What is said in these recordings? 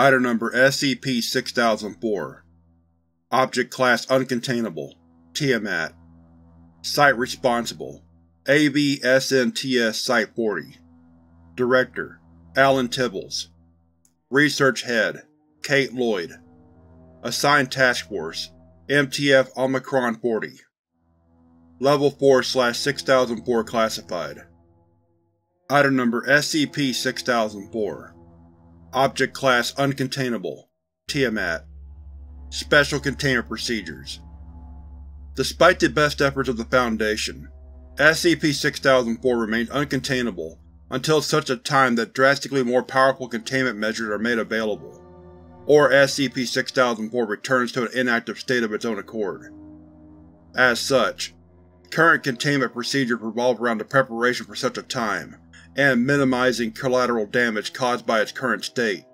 Item Number SCP-6004 Object Class Uncontainable. Tiamat. Site Responsible. AV-SNTS Site-40 Director. Alan Tibbles. Research Head. Kate Lloyd. Assigned Task Force. MTF Omicron-40 Level 4-6004 Classified. Item Number SCP-6004 Object Class Uncontainable. Tiamat. Special Containment Procedures. Despite the best efforts of the Foundation, SCP-6004 remains uncontainable until such a time that drastically more powerful containment measures are made available, or SCP-6004 returns to an inactive state of its own accord. As such, current containment procedures revolve around the preparation for such a time, and minimizing collateral damage caused by its current state.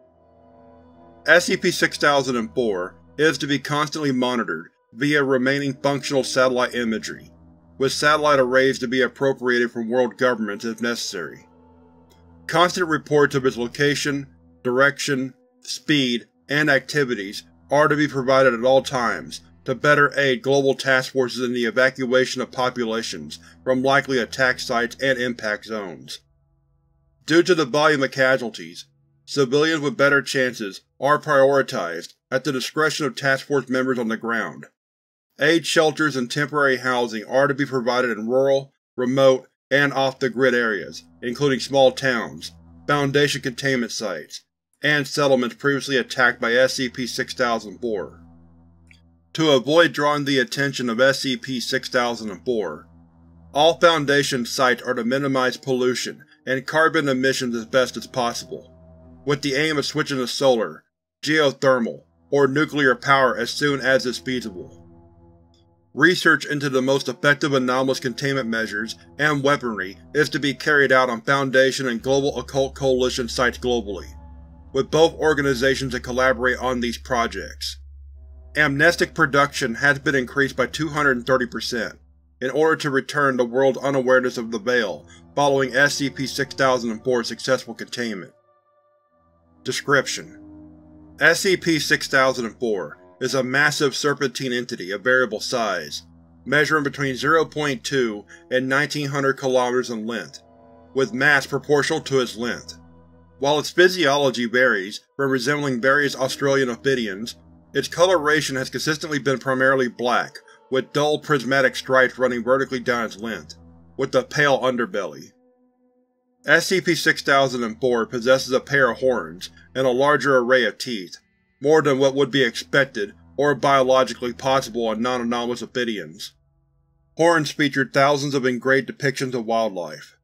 SCP-6004 is to be constantly monitored via remaining functional satellite imagery, with satellite arrays to be appropriated from world governments if necessary. Constant reports of its location, direction, speed, and activities are to be provided at all times to better aid global task forces in the evacuation of populations from likely attack sites and impact zones. Due to the volume of casualties, civilians with better chances are prioritized at the discretion of Task Force members on the ground. Aid shelters and temporary housing are to be provided in rural, remote, and off-the-grid areas, including small towns, Foundation containment sites, and settlements previously attacked by SCP-6004. To avoid drawing the attention of SCP-6004, all Foundation sites are to minimize pollution and carbon emissions as best as possible, with the aim of switching to solar, geothermal, or nuclear power as soon as is feasible. Research into the most effective anomalous containment measures and weaponry is to be carried out on Foundation and Global Occult Coalition sites globally, with both organizations to collaborate on these projects. Amnestic production has been increased by 230%, in order to return the world's unawareness of the Veil following SCP-6004's successful containment. Description: SCP-6004 is a massive serpentine entity of variable size, measuring between 0.2 and 1900 km in length, with mass proportional to its length. While its physiology varies from resembling various Australian ophidians, its coloration has consistently been primarily black, with dull prismatic stripes running vertically down its length, with a pale underbelly. SCP-6004 possesses a pair of horns and a larger array of teeth, more than what would be expected or biologically possible on non-anomalous ophidians. Horns feature thousands of engraved depictions of wildlife.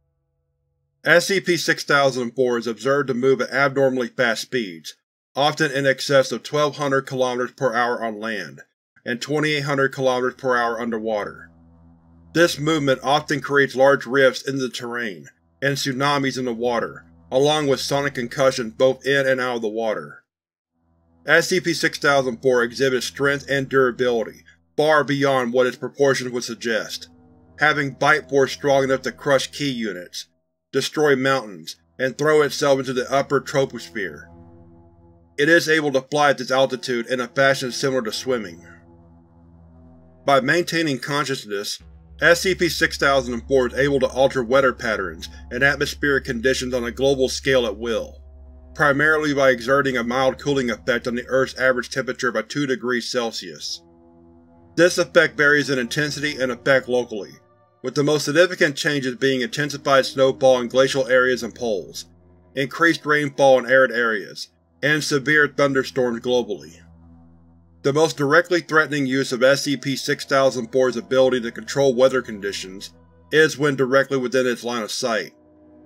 SCP-6004 is observed to move at abnormally fast speeds, often in excess of 1200 km per hour on land, and 2800 km per hour underwater. This movement often creates large rifts in the terrain, and tsunamis in the water, along with sonic concussions both in and out of the water. SCP-6004 exhibits strength and durability far beyond what its proportions would suggest, having bite force strong enough to crush key units, destroy mountains, and throw itself into the upper troposphere. It is able to fly at this altitude in a fashion similar to swimming. By maintaining consciousness, SCP-6004 is able to alter weather patterns and atmospheric conditions on a global scale at will, primarily by exerting a mild cooling effect on the Earth's average temperature by 2 degrees Celsius. This effect varies in intensity and effect locally, with the most significant changes being intensified snowfall in glacial areas and poles, increased rainfall in arid areas, and severe thunderstorms globally. The most directly threatening use of SCP-6004's ability to control weather conditions is when directly within its line of sight,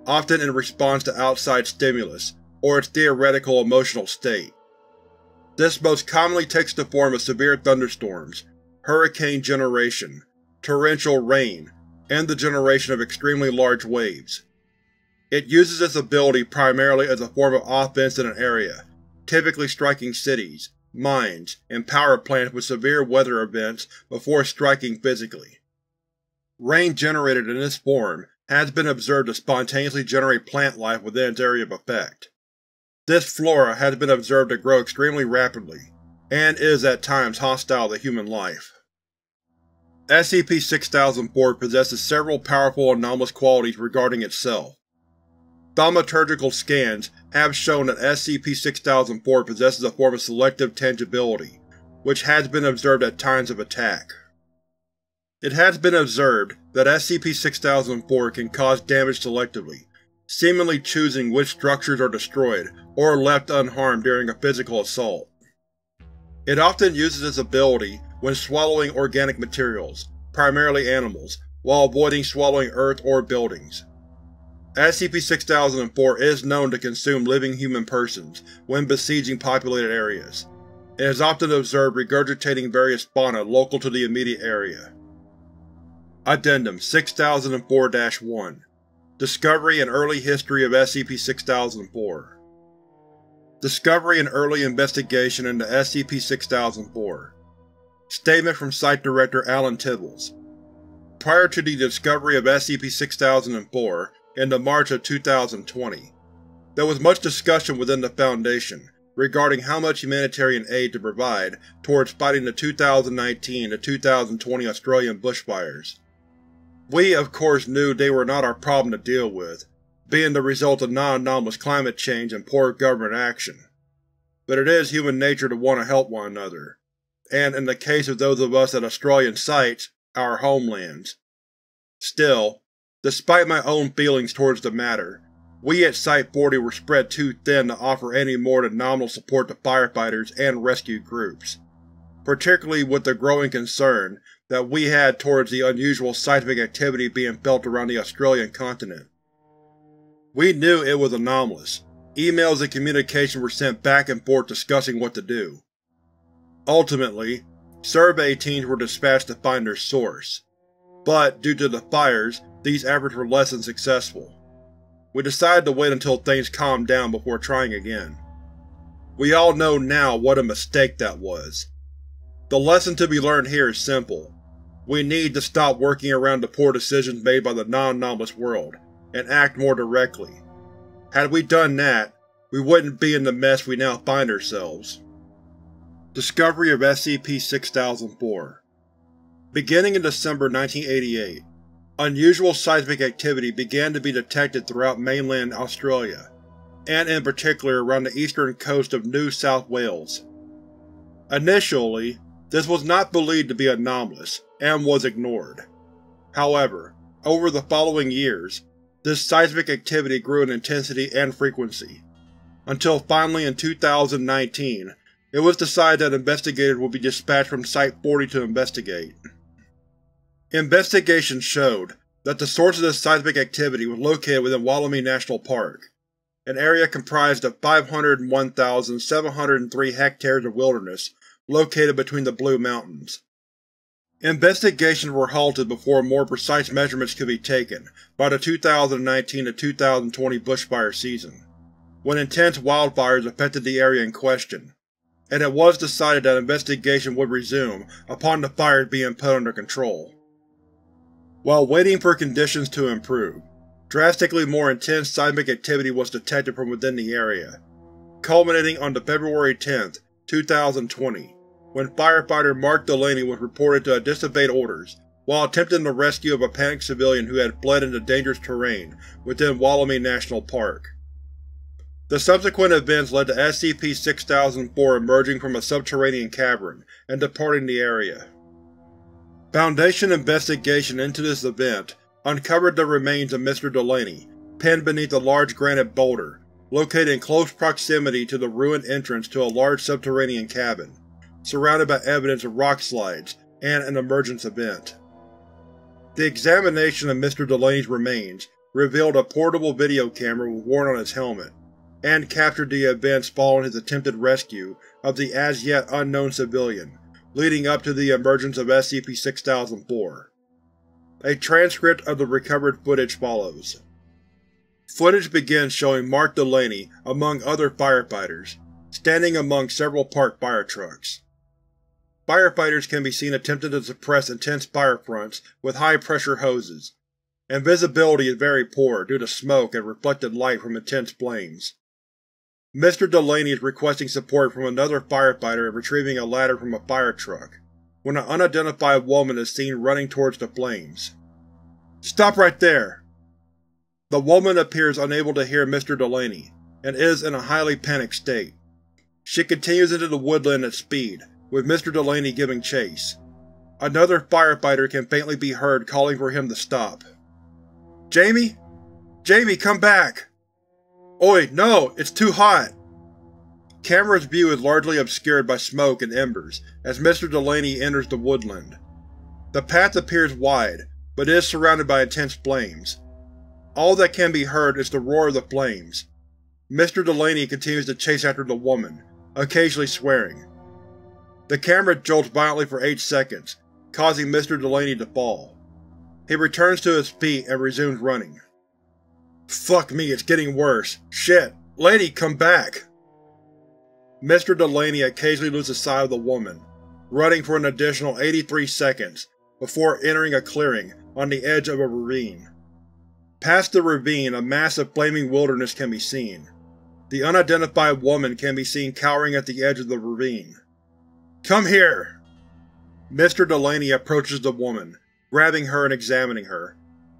often in response to outside stimulus or its theoretical emotional state. This most commonly takes the form of severe thunderstorms, hurricane generation, torrential rain, and the generation of extremely large waves. It uses this ability primarily as a form of offense in an area, typically striking cities, mines, and power plants with severe weather events before striking physically. Rain generated in this form has been observed to spontaneously generate plant life within its area of effect. This flora has been observed to grow extremely rapidly, and is at times hostile to human life. SCP-6004 possesses several powerful anomalous qualities regarding itself. Thaumaturgical scans have shown that SCP-6004 possesses a form of selective tangibility, which has been observed at times of attack. It has been observed that SCP-6004 can cause damage selectively, seemingly choosing which structures are destroyed or left unharmed during a physical assault. It often uses this ability when swallowing organic materials, primarily animals, while avoiding swallowing earth or buildings. SCP-6004 is known to consume living human persons when besieging populated areas, and is often observed regurgitating various fauna local to the immediate area. Addendum 6004-1 Discovery and Early History of SCP-6004 Discovery and Early Investigation into SCP-6004 Statement from Site Director Alan Tibbles. Prior to the discovery of SCP-6004 in the March of 2020, there was much discussion within the Foundation regarding how much humanitarian aid to provide towards fighting the 2019-2020 Australian bushfires. We, of course, knew they were not our problem to deal with, being the result of non-anomalous climate change and poor government action. But it is human nature to want to help one another, and in the case of those of us at Australian sites, our homelands. Still, despite my own feelings towards the matter, we at Site-40 were spread too thin to offer any more than nominal support to firefighters and rescue groups, particularly with the growing concern that we had towards the unusual seismic activity being felt around the Australian continent. We knew it was anomalous. Emails and communication were sent back and forth discussing what to do. Ultimately, survey teams were dispatched to find their source, but due to the fires, these efforts were less than successful. We decided to wait until things calmed down before trying again. We all know now what a mistake that was. The lesson to be learned here is simple. We need to stop working around the poor decisions made by the non-anomalous world, and act more directly. Had we done that, we wouldn't be in the mess we now find ourselves. Discovery of SCP-6004 Beginning in December 1988, unusual seismic activity began to be detected throughout mainland Australia, and in particular around the eastern coast of New South Wales. Initially, this was not believed to be anomalous, and was ignored. However, over the following years, this seismic activity grew in intensity and frequency, until finally in 2019 it was decided that investigators would be dispatched from Site-40 to investigate. Investigations showed that the source of this seismic activity was located within Wollemi National Park, an area comprised of 501,703 hectares of wilderness located between the Blue Mountains. Investigations were halted before more precise measurements could be taken by the 2019-2020 bushfire season, when intense wildfires affected the area in question, and it was decided that investigation would resume upon the fires being put under control. While waiting for conditions to improve, drastically more intense seismic activity was detected from within the area, culminating on the February 10, 2020, when firefighter Mark Delaney was reported to have disobeyed orders while attempting the rescue of a panicked civilian who had fled into dangerous terrain within Wollemi National Park. The subsequent events led to SCP-6004 emerging from a subterranean cavern and departing the area. Foundation investigation into this event uncovered the remains of Mr. Delaney, pinned beneath a large granite boulder, located in close proximity to the ruined entrance to a large subterranean cabin surrounded by evidence of rock slides and an emergence event. The examination of Mr. Delaney's remains revealed a portable video camera worn on his helmet, and captured the events following his attempted rescue of the as-yet unknown civilian, leading up to the emergence of SCP-6004. A transcript of the recovered footage follows. Footage begins showing Mark Delaney, among other firefighters, standing among several parked fire trucks. Firefighters can be seen attempting to suppress intense fire fronts with high-pressure hoses, and visibility is very poor due to smoke and reflected light from intense flames. Mr. Delaney is requesting support from another firefighter and retrieving a ladder from a fire truck, when an unidentified woman is seen running towards the flames. Stop right there! The woman appears unable to hear Mr. Delaney, and is in a highly panicked state. She continues into the woodland at speed, with Mr. Delaney giving chase. Another firefighter can faintly be heard calling for him to stop. Jamie? Jamie, come back! Oi, no! It's too hot! Camera's view is largely obscured by smoke and embers as Mr. Delaney enters the woodland. The path appears wide, but is surrounded by intense flames. All that can be heard is the roar of the flames. Mr. Delaney continues to chase after the woman, occasionally swearing. The camera jolts violently for 8 seconds, causing Mr. Delaney to fall. He returns to his feet and resumes running. Fuck me, it's getting worse. Shit. Lady, come back! Mr. Delaney occasionally loses sight of the woman, running for an additional 83 seconds before entering a clearing on the edge of a ravine. Past the ravine, a massive flaming wilderness can be seen. The unidentified woman can be seen cowering at the edge of the ravine. Come here! Mr. Delaney approaches the woman, grabbing her and examining her.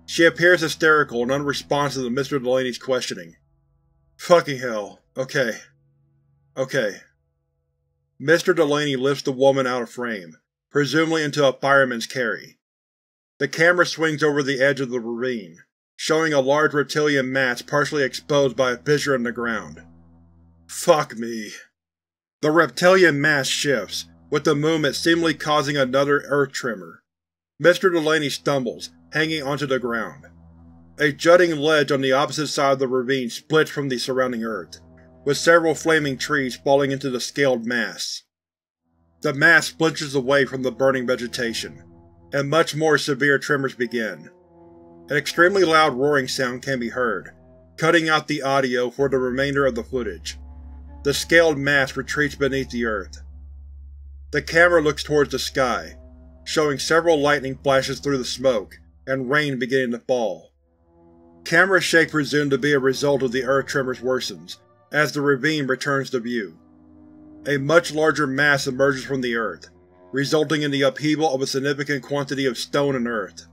She appears hysterical and unresponsive to Mr. Delaney's questioning. Fucking hell. Okay. Okay. Mr. Delaney lifts the woman out of frame, presumably into a fireman's carry. The camera swings over the edge of the ravine, showing a large reptilian mass partially exposed by a fissure in the ground. Fuck me. The reptilian mass shifts, with the movement seemingly causing another earth tremor. Mr. Delaney stumbles, hanging onto the ground. A jutting ledge on the opposite side of the ravine splits from the surrounding earth, with several flaming trees falling into the scaled mass. The mass splinters away from the burning vegetation, and much more severe tremors begin. An extremely loud roaring sound can be heard, cutting out the audio for the remainder of the footage. The scaled mass retreats beneath the earth. The camera looks towards the sky, showing several lightning flashes through the smoke, and rain beginning to fall. Camera shake presumed to be a result of the earth tremors worsens, as the ravine returns to view. A much larger mass emerges from the earth, resulting in the upheaval of a significant quantity of stone and earth.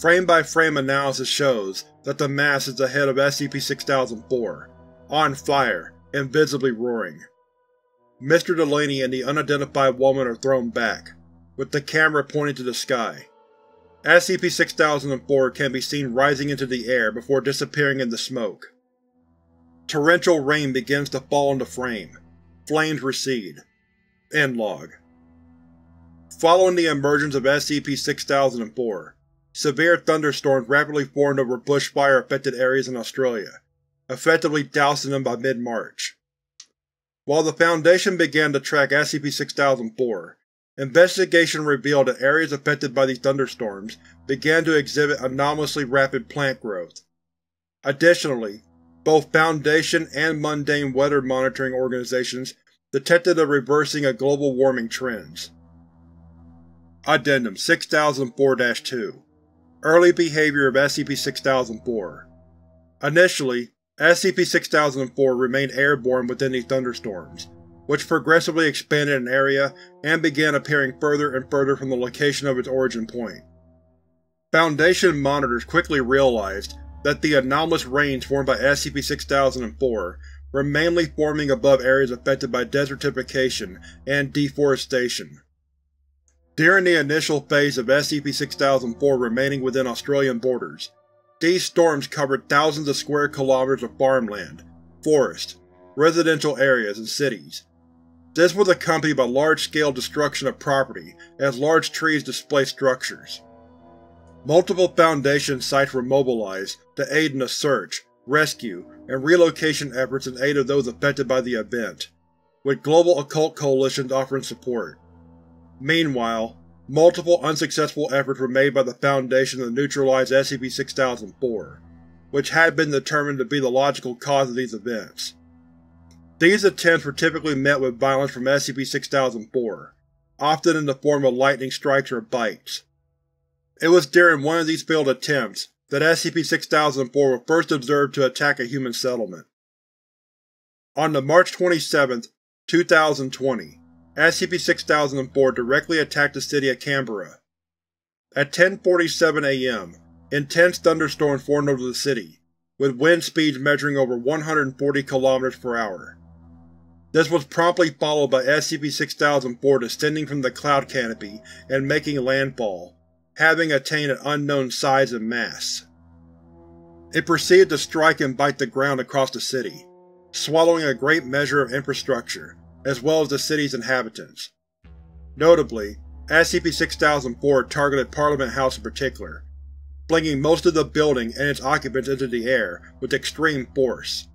Frame-by-frame -frame analysis shows that the mass is the head of SCP-6004, on fire invisibly roaring. Mr. Delaney and the unidentified woman are thrown back, with the camera pointing to the sky. SCP-6004 can be seen rising into the air before disappearing in the smoke. Torrential rain begins to fall on the frame. Flames recede. End log. Following the emergence of SCP-6004, severe thunderstorms rapidly formed over bushfire-affected areas in Australia, effectively dousing them by mid-March. While the Foundation began to track SCP-6004, investigation revealed that areas affected by these thunderstorms began to exhibit anomalously rapid plant growth. Additionally, both Foundation and mundane weather monitoring organizations detected a reversing of global warming trends. Addendum 6004-2 Early Behavior of SCP-6004 Initially, SCP-6004 remained airborne within these thunderstorms, which progressively expanded in area and began appearing further and further from the location of its origin point. Foundation monitors quickly realized that the anomalous rains formed by SCP-6004 were mainly forming above areas affected by desertification and deforestation. During the initial phase of SCP-6004 remaining within Australian borders, these storms covered thousands of square kilometers of farmland, forest, residential areas, and cities. This was accompanied by large-scale destruction of property as large trees displaced structures. Multiple Foundation sites were mobilized to aid in the search, rescue, and relocation efforts in aid of those affected by the event, with global occult coalitions offering support. Meanwhile, multiple unsuccessful efforts were made by the Foundation to neutralize SCP-6004, which had been determined to be the logical cause of these events. These attempts were typically met with violence from SCP-6004, often in the form of lightning strikes or bites. It was during one of these failed attempts that SCP-6004 was first observed to attack a human settlement. On the March 27, 2020, SCP-6004 directly attacked the city of Canberra. At 10.47 am, intense thunderstorms formed over the city, with wind speeds measuring over 140 km per hour. This was promptly followed by SCP-6004 descending from the cloud canopy and making landfall, having attained an unknown size and mass. It proceeded to strike and bite the ground across the city, swallowing a great measure of infrastructure, as well as the city's inhabitants. Notably, SCP-6004 targeted Parliament House in particular, flinging most of the building and its occupants into the air with extreme force,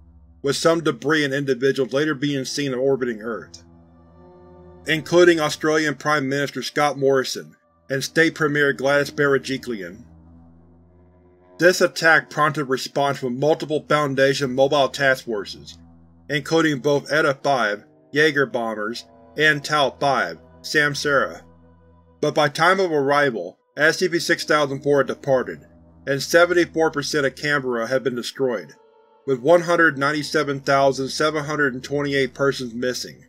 with some debris and individuals later being seen orbiting Earth, including Australian Prime Minister Scott Morrison and State Premier Gladys Berejiklian. This attack prompted response from multiple Foundation mobile task forces, including both ETA-5 Jaeger bombers and Tau-5 Samsara. But by time of arrival, SCP-6004 had departed, and 74% of Canberra had been destroyed, with 197,728 persons missing.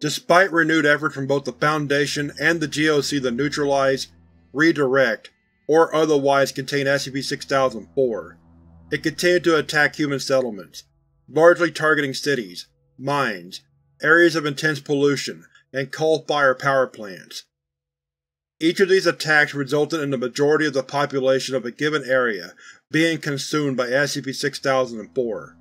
Despite renewed effort from both the Foundation and the GOC to neutralize, redirect, or otherwise contain SCP-6004, it continued to attack human settlements, largely targeting cities, mines, areas of intense pollution, and coal-fired power plants. Each of these attacks resulted in the majority of the population of a given area being consumed by SCP-6004,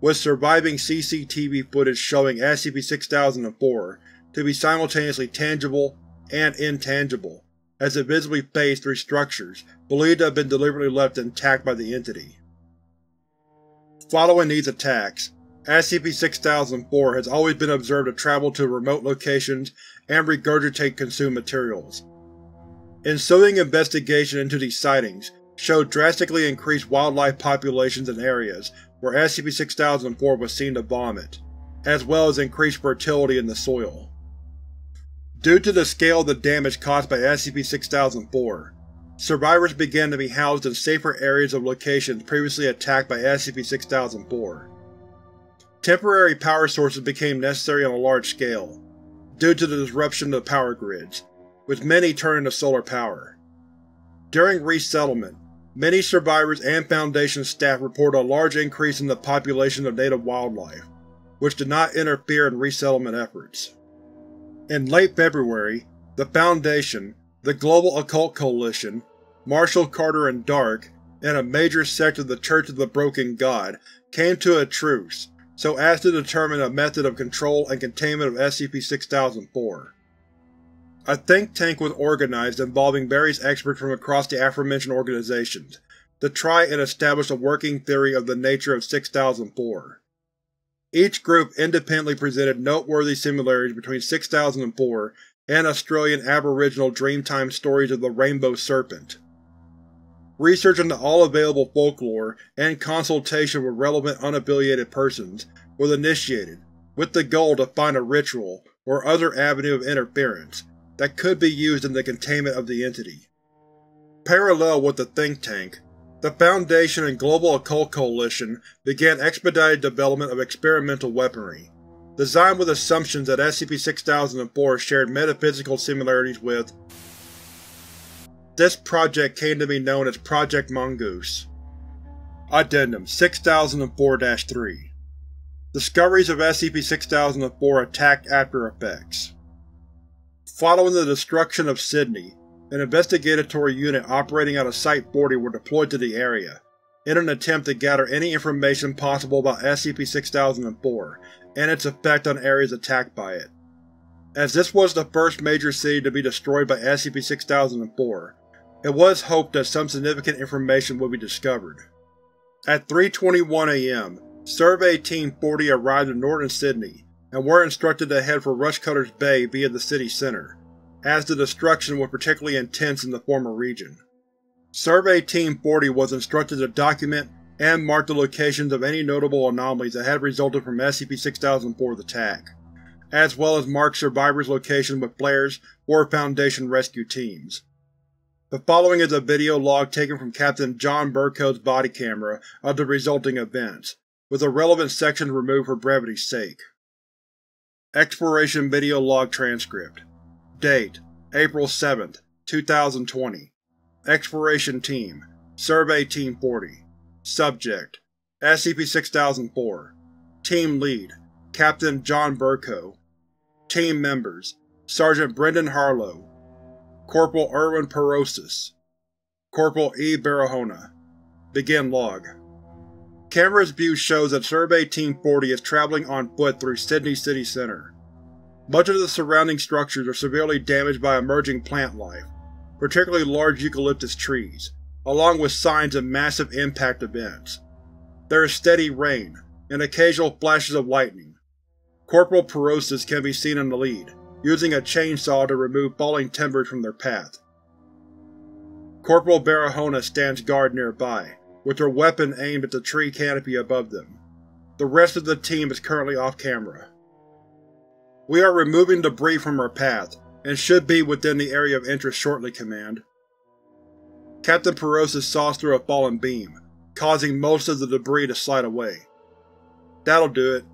with surviving CCTV footage showing SCP-6004 to be simultaneously tangible and intangible, as it visibly phased through structures believed to have been deliberately left intact by the entity. Following these attacks, SCP-6004 has always been observed to travel to remote locations and regurgitate consumed materials. Ensuing investigation into these sightings showed drastically increased wildlife populations in areas where SCP-6004 was seen to vomit, as well as increased fertility in the soil. Due to the scale of the damage caused by SCP-6004, survivors began to be housed in safer areas of locations previously attacked by SCP-6004. Temporary power sources became necessary on a large scale, due to the disruption of the power grids, with many turning to solar power. During resettlement, many survivors and Foundation staff reported a large increase in the population of native wildlife, which did not interfere in resettlement efforts. In late February, the Foundation, the Global Occult Coalition, Marshall Carter and Dark, and a major sect of the Church of the Broken God came to a truce so as to determine a method of control and containment of SCP-6004. A think tank was organized involving various experts from across the aforementioned organizations to try and establish a working theory of the nature of 6004. Each group independently presented noteworthy similarities between 6004 and Australian Aboriginal Dreamtime stories of the Rainbow Serpent. Research into all available folklore and consultation with relevant unaffiliated persons was initiated, with the goal to find a ritual or other avenue of interference that could be used in the containment of the entity. Parallel with the think tank, the Foundation and Global Occult Coalition began expedited development of experimental weaponry, designed with assumptions that SCP-6004 shared metaphysical similarities with this project came to be known as Project Mongoose. Addendum 6004-3 Discoveries of SCP-6004 Attack After Effects Following the destruction of Sydney, an investigatory unit operating out of Site-40 were deployed to the area, in an attempt to gather any information possible about SCP-6004 and its effect on areas attacked by it. As this was the first major city to be destroyed by SCP-6004, it was hoped that some significant information would be discovered. At 3.21 am, Survey Team 40 arrived in northern Sydney, and were instructed to head for Rushcutters Bay via the city centre, as the destruction was particularly intense in the former region. Survey Team 40 was instructed to document and mark the locations of any notable anomalies that had resulted from SCP-6004's attack, as well as mark survivors' locations with flares or Foundation rescue teams. The following is a video log taken from Captain John Burko's body camera of the resulting events, with the relevant sections removed for brevity's sake. Exploration Video Log Transcript. Date: April 7, 2020 Exploration Team Survey Team 40 Subject: SCP-6004 Team Lead: Captain John Burko. Team Members: Sergeant Brendan Harlow. Corporal Erwin Perosis. Corporal E. Barahona. Begin Log Camera's view shows that Survey Team 40 is traveling on foot through Sydney City Center. Much of the surrounding structures are severely damaged by emerging plant life, particularly large eucalyptus trees, along with signs of massive impact events. There is steady rain, and occasional flashes of lightning. Corporal Perosis can be seen in the lead, using a chainsaw to remove falling timbers from their path. Corporal Barahona stands guard nearby, with her weapon aimed at the tree canopy above them. The rest of the team is currently off-camera. We are removing debris from our path, and should be within the area of interest shortly, Command. Captain Perosis saws through a fallen beam, causing most of the debris to slide away. That'll do it.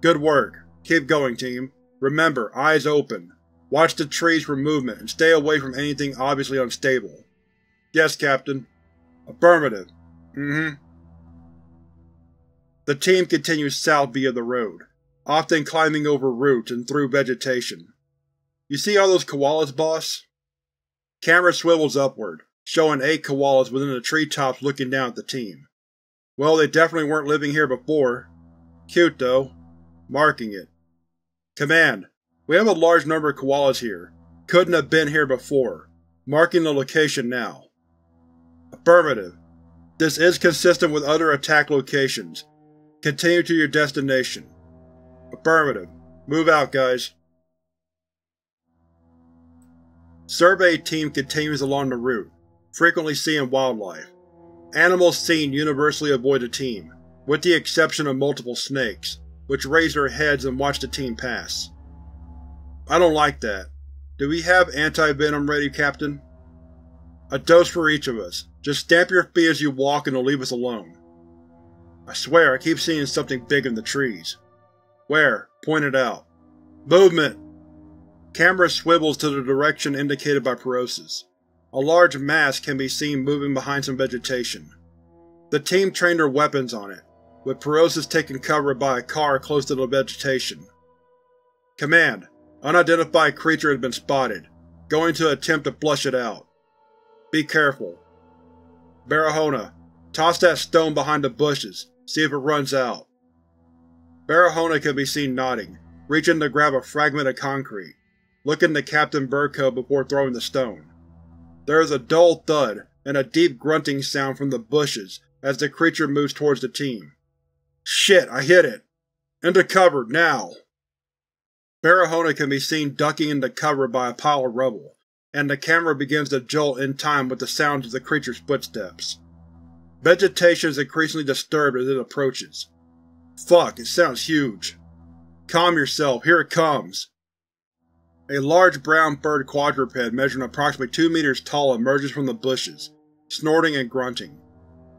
Good work. Keep going, team. Remember, eyes open. Watch the trees for movement, and stay away from anything obviously unstable. Yes, Captain. Affirmative. Mm-hmm. The team continues south via the road, often climbing over roots and through vegetation. You see all those koalas, boss? Camera swivels upward, showing eight koalas within the treetops looking down at the team. Well, they definitely weren't living here before. Cute, though. Marking it. Command, we have a large number of koalas here. Couldn't have been here before. Marking the location now. Affirmative. This is consistent with other attack locations. Continue to your destination. Affirmative. Move out, guys. Survey team continues along the route, frequently seeing wildlife. Animals seen universally avoid the team, with the exception of multiple snakes, which raise their heads and watch the team pass. I don't like that. Do we have anti-venom ready, Captain? A dose for each of us. Just stamp your feet as you walk and it'll leave us alone. I swear, I keep seeing something big in the trees. Where? Point it out. Movement! Camera swivels to the direction indicated by Perosis. A large mass can be seen moving behind some vegetation. The team trained their weapons on it, with Perosis taking cover by a car close to the vegetation. Command, unidentified creature has been spotted, going to attempt to flush it out. Be careful. Barahona, toss that stone behind the bushes, see if it runs out. Barahona can be seen nodding, reaching to grab a fragment of concrete, looking to Captain Burko before throwing the stone. There is a dull thud and a deep grunting sound from the bushes as the creature moves towards the team. Shit, I hit it! Into cover, now! Barahona can be seen ducking into cover by a pile of rubble, and the camera begins to jolt in time with the sounds of the creature's footsteps. Vegetation is increasingly disturbed as it approaches. Fuck, it sounds huge. Calm yourself, here it comes. A large brown-furred quadruped measuring approximately two meters tall emerges from the bushes, snorting and grunting.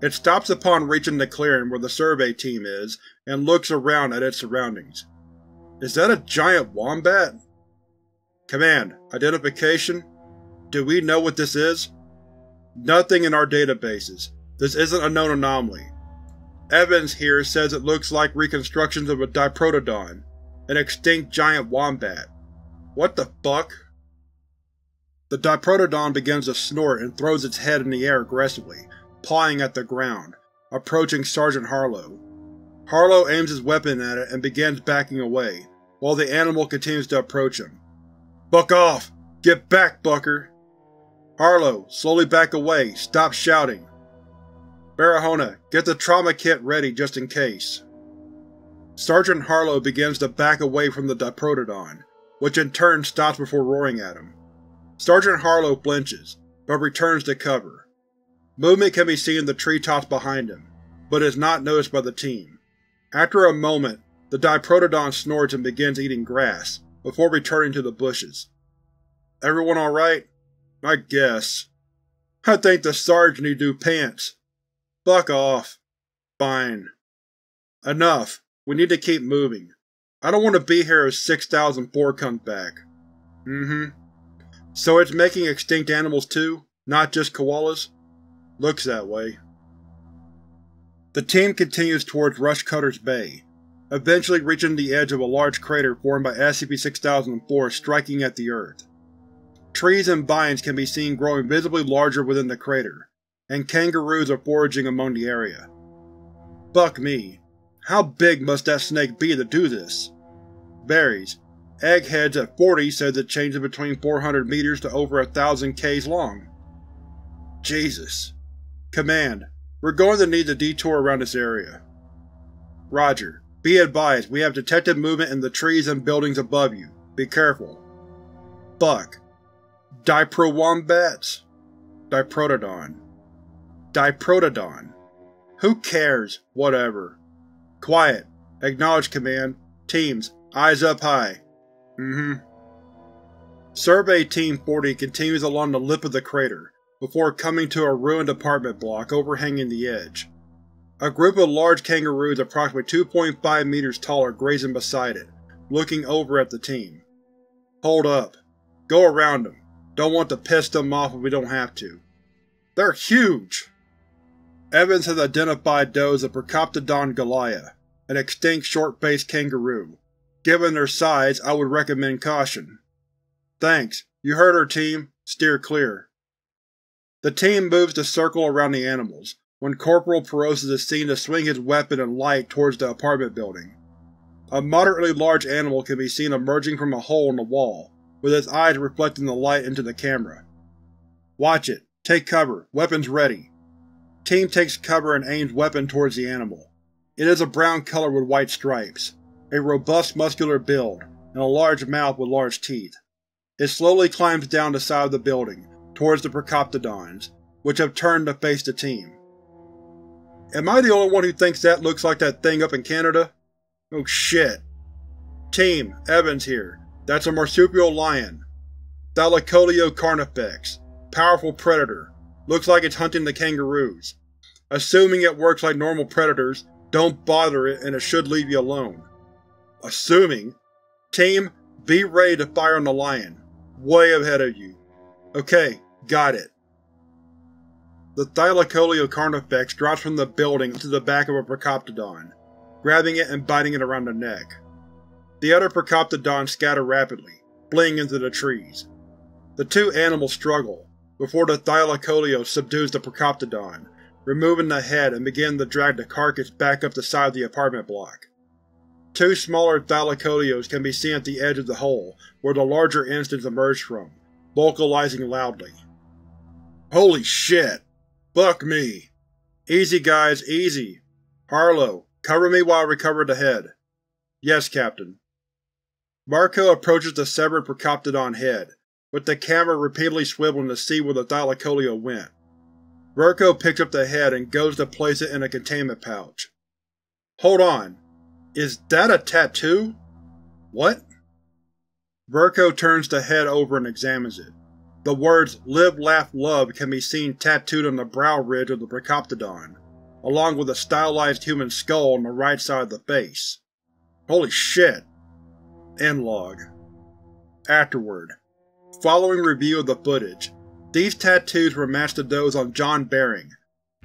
It stops upon reaching the clearing where the survey team is and looks around at its surroundings. Is that a giant wombat? Command, identification? Do we know what this is? Nothing in our databases. This isn't a known anomaly. Evans here says it looks like reconstructions of a Diprotodon, an extinct giant wombat. What the fuck? The Diprotodon begins to snort and throws its head in the air aggressively, pawing at the ground, approaching Sergeant Harlow. Harlow aims his weapon at it and begins backing away, while the animal continues to approach him. Buck off! Get back, Bucker! Harlow, slowly back away. Stop shouting. Barahona, get the trauma kit ready just in case. Sergeant Harlow begins to back away from the Diprotodon, which in turn stops before roaring at him. Sergeant Harlow flinches, but returns to cover. Movement can be seen in the treetops behind him, but is not noticed by the team. After a moment, the Diprotodon snorts and begins eating grass, before returning to the bushes. Everyone alright? I guess. I think the sergeant need new pants. Fuck off. Fine. Enough. We need to keep moving. I don't want to be here if 6004 comes back. Mm-hmm. So it's making extinct animals too, not just koalas? Looks that way. The team continues towards Rushcutter's Bay, eventually reaching the edge of a large crater formed by SCP-6004 striking at the Earth. Trees and vines can be seen growing visibly larger within the crater, and kangaroos are foraging among the area. Fuck me. How big must that snake be to do this? Varies. Eggheads at 40 says it changes between 400 meters to over a thousand k's long. Jesus. Command, we're going to need to detour around this area. Roger. Be advised, we have detected movement in the trees and buildings above you. Be careful. Buck. Diprowombats? Diprotodon. Diprotodon. Who cares? Whatever. Quiet. Acknowledge command. Teams, eyes up high. Mm-hmm. Survey Team 40 continues along the lip of the crater, before coming to a ruined apartment block overhanging the edge. A group of large kangaroos approximately 2.5 meters tall are grazing beside it, looking over at the team. Hold up. Go around them. Don't want to piss them off if we don't have to. They're huge! Evans has identified those as Procoptodon goliath, an extinct short-faced kangaroo. Given their size, I would recommend caution. Thanks. You heard our team. Steer clear. The team moves to circle around the animals, when Corporal Perosis is seen to swing his weapon and light towards the apartment building. A moderately large animal can be seen emerging from a hole in the wall, with its eyes reflecting the light into the camera. Watch it. Take cover. Weapons ready. Team takes cover and aims weapon towards the animal. It is a brown color with white stripes, a robust muscular build, and a large mouth with large teeth. It slowly climbs down the side of the building, towards the Procoptodons, which have turned to face the team. Am I the only one who thinks that looks like that thing up in Canada? Oh shit. Team, Evans here. That's a marsupial lion. Thylacoleo carnifex. Powerful predator. Looks like it's hunting the kangaroos. Assuming it works like normal predators, don't bother it and it should leave you alone. Assuming? Team, be ready to fire on the lion. Way ahead of you. Okay, Got it. The Thylacoleo carnifex drops from the building to the back of a Procoptodon, grabbing it and biting it around the neck. The other Procoptodons scatter rapidly, fleeing into the trees. The two animals struggle, before the Thylacoleo subdues the Procoptodon, removing the head and beginning to drag the carcass back up the side of the apartment block. Two smaller Thylacoleos can be seen at the edge of the hole where the larger instance emerged from, vocalizing loudly. Holy shit! Fuck me! Easy guys, easy. Harlow, cover me while I recover the head. Yes, Captain. Marco approaches the severed Procoptodon head, with the camera repeatedly swiveling to see where the Thylacoleo went. Burko picks up the head and goes to place it in a containment pouch. Hold on. Is that a tattoo? What? Burko turns the head over and examines it. The words Live, Laugh, Love can be seen tattooed on the brow ridge of the Procoptodon, along with a stylized human skull on the right side of the face. Holy shit! End log. Afterward. Following review of the footage, these tattoos were matched to those on John Baring,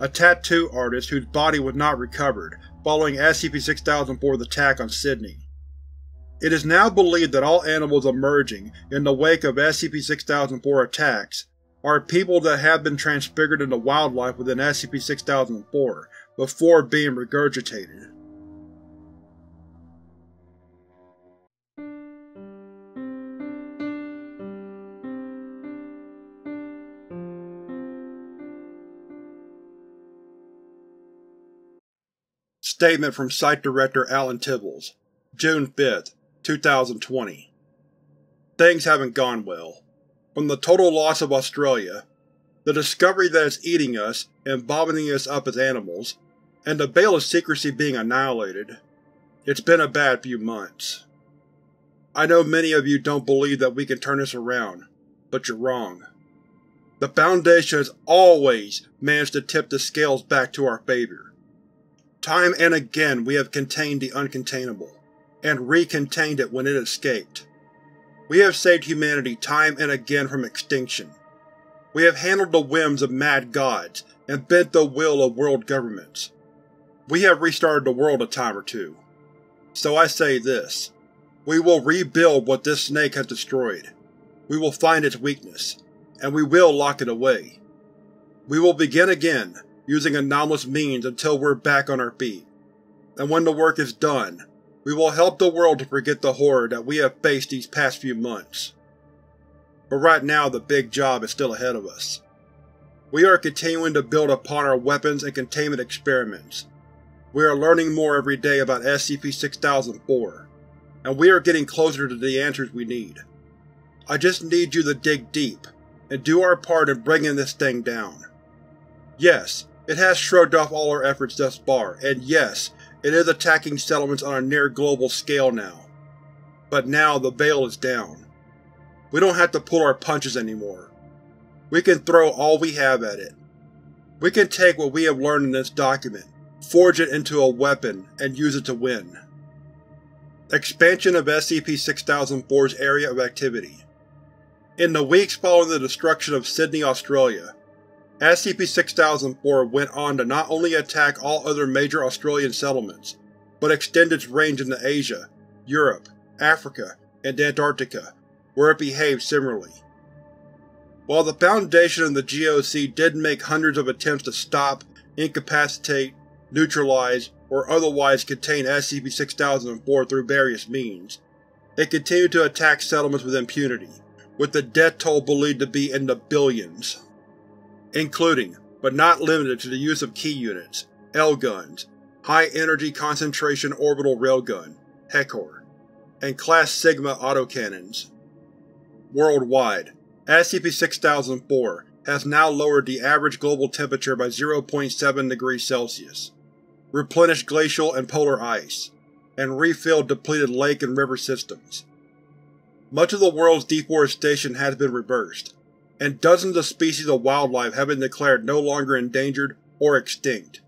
a tattoo artist whose body was not recovered following SCP-6004's attack on Sydney. It is now believed that all animals emerging in the wake of SCP-6004 attacks are people that have been transfigured into wildlife within SCP-6004 before being regurgitated. Statement from Site Director Alan Tibbles, June 5, 2020 Things haven't gone well. From the total loss of Australia, the discovery that it's eating us and vomiting us up as animals, and the veil of secrecy being annihilated, it's been a bad few months. I know many of you don't believe that we can turn this around, but you're wrong. The Foundation has always managed to tip the scales back to our favor. Time and again we have contained the uncontainable, and recontained it when it escaped. We have saved humanity time and again from extinction. We have handled the whims of mad gods and bent the will of world governments. We have restarted the world a time or two. So I say this. We will rebuild what this snake has destroyed. We will find its weakness, and we will lock it away. We will begin again, using anomalous means until we're back on our feet. And when the work is done, we will help the world to forget the horror that we have faced these past few months. But right now the big job is still ahead of us. We are continuing to build upon our weapons and containment experiments. We are learning more every day about SCP-6004, and we are getting closer to the answers we need. I just need you to dig deep, and do our part in bringing this thing down. Yes, it has shrugged off all our efforts thus far, and yes, it is attacking settlements on a near-global scale now. But now the veil is down. We don't have to pull our punches anymore. We can throw all we have at it. We can take what we have learned in this document, forge it into a weapon, and use it to win. Expansion of SCP-6004's Area of Activity In the weeks following the destruction of Sydney, Australia, SCP-6004 went on to not only attack all other major Australian settlements, but extend its range into Asia, Europe, Africa, and Antarctica, where it behaved similarly. While the Foundation and the GOC did make hundreds of attempts to stop, incapacitate, neutralize, or otherwise contain SCP-6004 through various means, it continued to attack settlements with impunity, with the death toll believed to be in the billions including, but not limited to the use of key units, L-guns, High Energy Concentration Orbital Railgun, HECOR, and Class Sigma autocannons. Worldwide, SCP-6004 has now lowered the average global temperature by 0.7 degrees Celsius, replenished glacial and polar ice, and refilled depleted lake and river systems. Much of the world's deforestation has been reversed, and dozens of species of wildlife have been declared no longer endangered or extinct.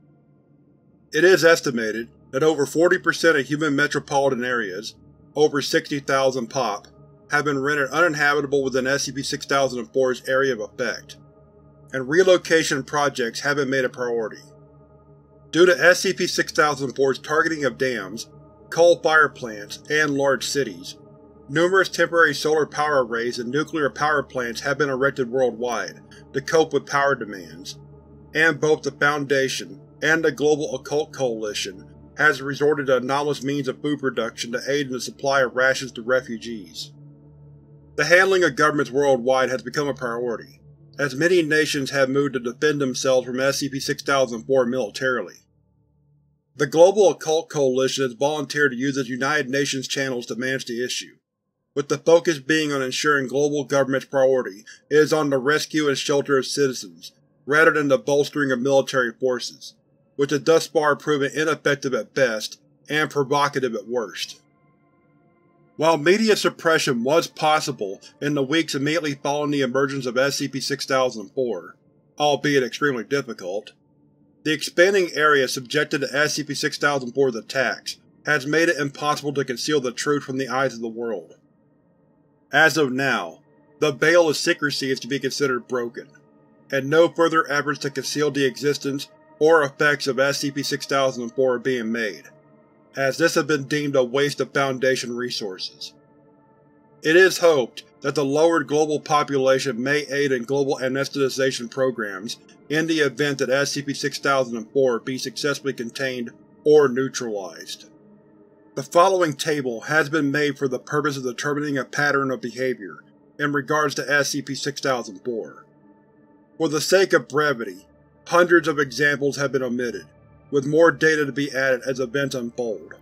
It is estimated that over 40% of human metropolitan areas, over 60,000 pop, have been rendered uninhabitable within SCP-6004's area of effect, and relocation projects have been made a priority. Due to SCP-6004's targeting of dams, coal fire plants, and large cities, Numerous temporary solar power arrays and nuclear power plants have been erected worldwide to cope with power demands, and both the Foundation and the Global Occult Coalition has resorted to anomalous means of food production to aid in the supply of rations to refugees. The handling of governments worldwide has become a priority, as many nations have moved to defend themselves from SCP-6004 militarily. The Global Occult Coalition has volunteered to use its United Nations channels to manage the issue, with the focus being on ensuring global government's priority is on the rescue and shelter of citizens, rather than the bolstering of military forces, which has thus far proven ineffective at best and provocative at worst. While media suppression was possible in the weeks immediately following the emergence of SCP-6004, albeit extremely difficult, the expanding area subjected to SCP-6004's attacks has made it impossible to conceal the truth from the eyes of the world. As of now, the veil of secrecy is to be considered broken, and no further efforts to conceal the existence or effects of SCP-6004 are being made, as this has been deemed a waste of Foundation resources. It is hoped that the lowered global population may aid in global anesthetization programs in the event that SCP-6004 be successfully contained or neutralized. The following table has been made for the purpose of determining a pattern of behavior in regards to SCP-6004. For the sake of brevity, hundreds of examples have been omitted, with more data to be added as events unfold.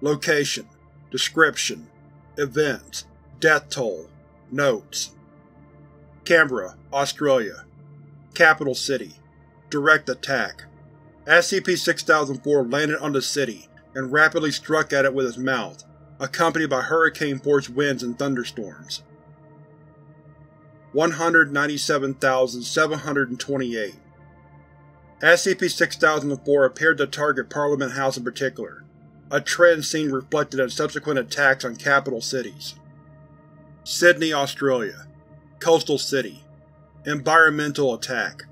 Location Description Events Death Toll Notes Canberra, Australia Capital City Direct Attack SCP-6004 landed on the city and rapidly struck at it with its mouth, accompanied by hurricane-force winds and thunderstorms. 197,728 SCP-6004 appeared to target Parliament House in particular, a trend seen reflected in subsequent attacks on capital cities. Sydney, Australia Coastal City Environmental attack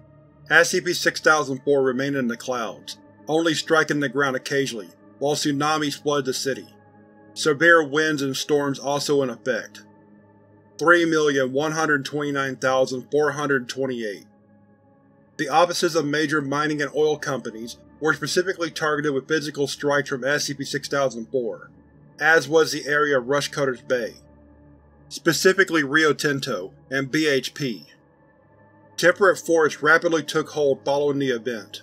SCP-6004 remained in the clouds, only striking the ground occasionally, while tsunamis flooded the city. Severe winds and storms also in effect. 3,129,428 The offices of major mining and oil companies were specifically targeted with physical strikes from SCP-6004, as was the area of Rushcutters Bay, specifically Rio Tinto and BHP. Temperate forests rapidly took hold following the event.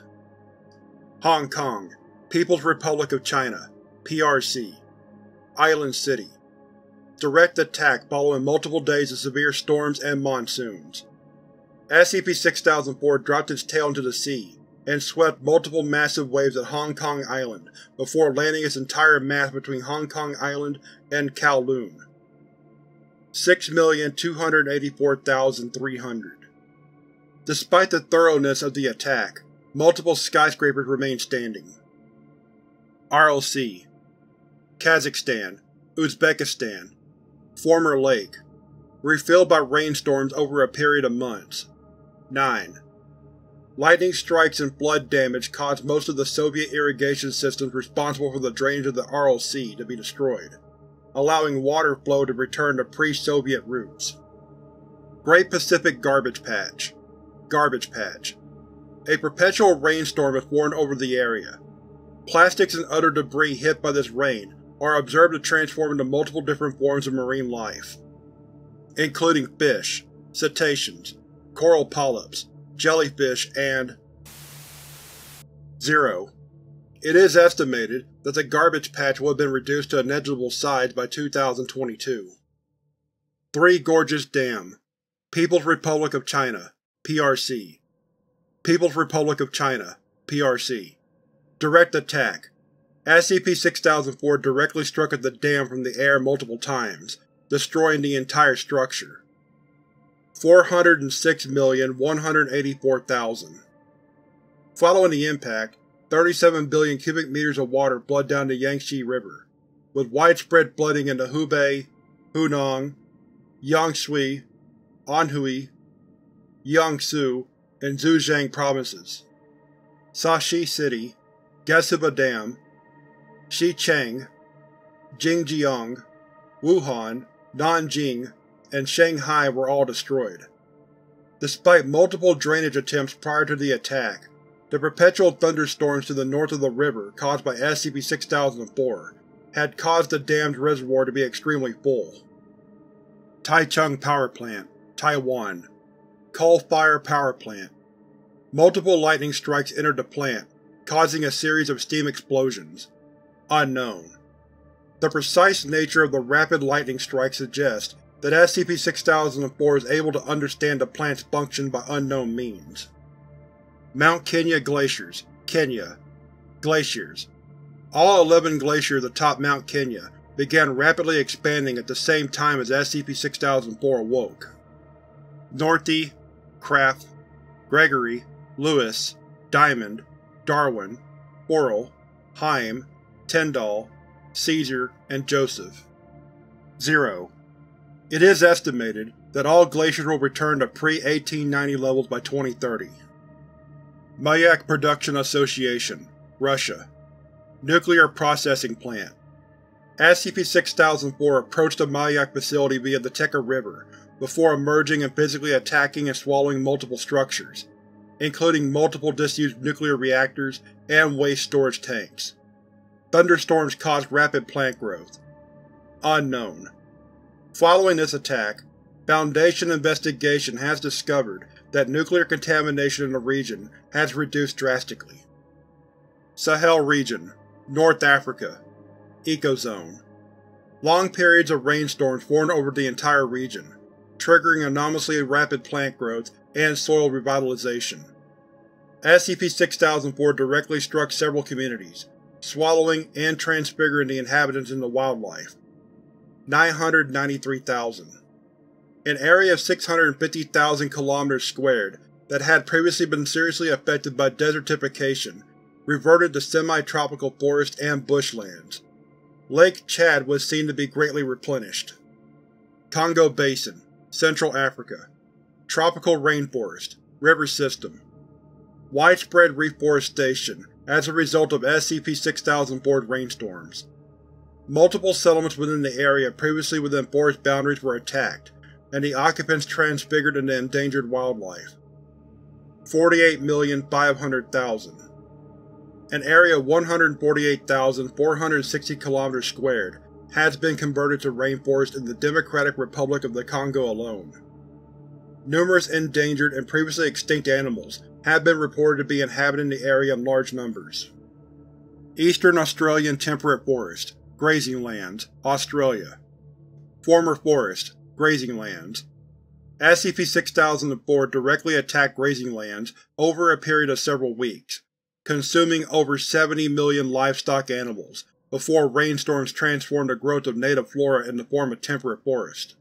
Hong Kong, People's Republic of China, PRC Island City Direct attack following multiple days of severe storms and monsoons. SCP-6004 dropped its tail into the sea, and swept multiple massive waves at Hong Kong Island before landing its entire mass between Hong Kong Island and Kowloon. 6,284,300 Despite the thoroughness of the attack, multiple skyscrapers remain standing. Aral Sea Kazakhstan, Uzbekistan Former lake. Refilled by rainstorms over a period of months. 9. Lightning strikes and flood damage caused most of the Soviet irrigation systems responsible for the drainage of the Aral Sea to be destroyed, allowing water flow to return to pre-Soviet routes. Great Pacific Garbage Patch Garbage Patch A perpetual rainstorm has formed over the area. Plastics and other debris hit by this rain are observed to transform into multiple different forms of marine life, including fish, cetaceans, coral polyps, jellyfish, and… 0. It is estimated that the garbage patch will have been reduced to a negligible size by 2022. Three Gorges Dam People's Republic of China PRC People's Republic of China PRC Direct Attack SCP-6004 directly struck at the dam from the air multiple times, destroying the entire structure. 406,184,000 Following the impact, 37 billion cubic meters of water flooded down the Yangtze River, with widespread flooding in the Hubei, Hunan, Jiangsu, Anhui, Jiangsu, and Zhejiang provinces. Shashi City, Gezhouba Dam, Xicheng, Jingjiang, Wuhan, Nanjing, and Shanghai were all destroyed. Despite multiple drainage attempts prior to the attack, the perpetual thunderstorms to the north of the river caused by SCP-6004 had caused the dam's reservoir to be extremely full. Taichung Power Plant, Taiwan Coal-fire power plant. Multiple lightning strikes entered the plant, causing a series of steam explosions. Unknown. The precise nature of the rapid lightning strikes suggests that SCP-6004 is able to understand the plant's function by unknown means. Mount Kenya Glaciers, Kenya Glaciers All 11 glaciers atop Mount Kenya began rapidly expanding at the same time as SCP-6004 awoke. Northey, Krapf, Gregory, Lewis, Diamond, Darwin, Orel, Heim, Tyndall, Cesar, and Joseph. 0. It is estimated that all glaciers will return to pre-1890 levels by 2030. Mayak Production Association, Russia Nuclear Processing Plant SCP-6004 approached the Mayak facility via the Techa River before emerging and physically attacking and swallowing multiple structures, including multiple disused nuclear reactors and waste storage tanks. Thunderstorms caused rapid plant growth. Unknown. Following this attack, Foundation investigation has discovered that nuclear contamination in the region has reduced drastically. Sahel Region, North Africa Ecozone Long periods of rainstorms formed over the entire region, triggering anomalously rapid plant growth and soil revitalization. SCP-6004 directly struck several communities, swallowing and transfiguring the inhabitants into wildlife. 993,000 An area of 650,000 km squared that had previously been seriously affected by desertification reverted to semi-tropical forest and bushlands. Lake Chad was seen to be greatly replenished. Congo Basin, Central Africa Tropical rainforest, river system Widespread reforestation as a result of SCP-6004's rainstorms. Multiple settlements within the area previously within forest boundaries were attacked, and the occupants transfigured into endangered wildlife. 48,500,000 An area 148,460 km squared has been converted to rainforest in the Democratic Republic of the Congo alone. Numerous endangered and previously extinct animals have been reported to be inhabiting the area in large numbers. Eastern Australian Temperate Forest, Grazing Lands, Australia Former Forest, Grazing Lands SCP-6004 directly attacked grazing lands over a period of several weeks, consuming over 70 million livestock animals, before rainstorms transformed the growth of native flora in the form of temperate forest.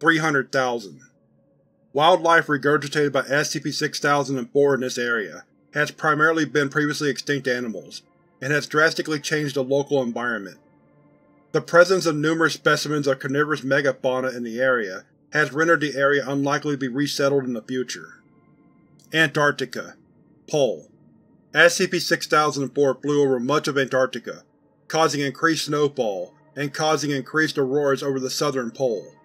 300,000 Wildlife regurgitated by SCP-6004 in this area has primarily been previously extinct animals, and has drastically changed the local environment. The presence of numerous specimens of carnivorous megafauna in the area has rendered the area unlikely to be resettled in the future. Antarctica Pole SCP-6004 flew over much of Antarctica, causing increased snowfall and causing increased auroras over the southern pole.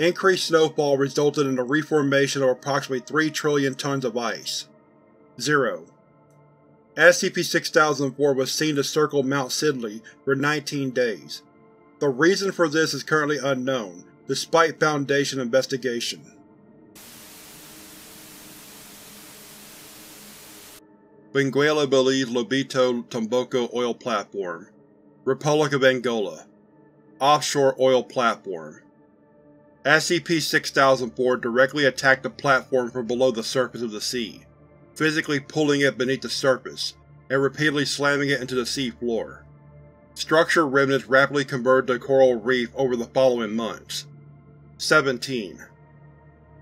Increased snowfall resulted in the reformation of approximately 3 trillion tons of ice. 0. SCP-6004 was seen to circle Mount Sidley for 19 days. The reason for this is currently unknown, despite Foundation investigation. Benguela Belize Lobito Tomboco Oil Platform Republic of Angola Offshore Oil Platform SCP-6004 directly attacked the platform from below the surface of the sea, physically pulling it beneath the surface, and repeatedly slamming it into the sea floor. Structure remnants rapidly converted to coral reef over the following months. 17.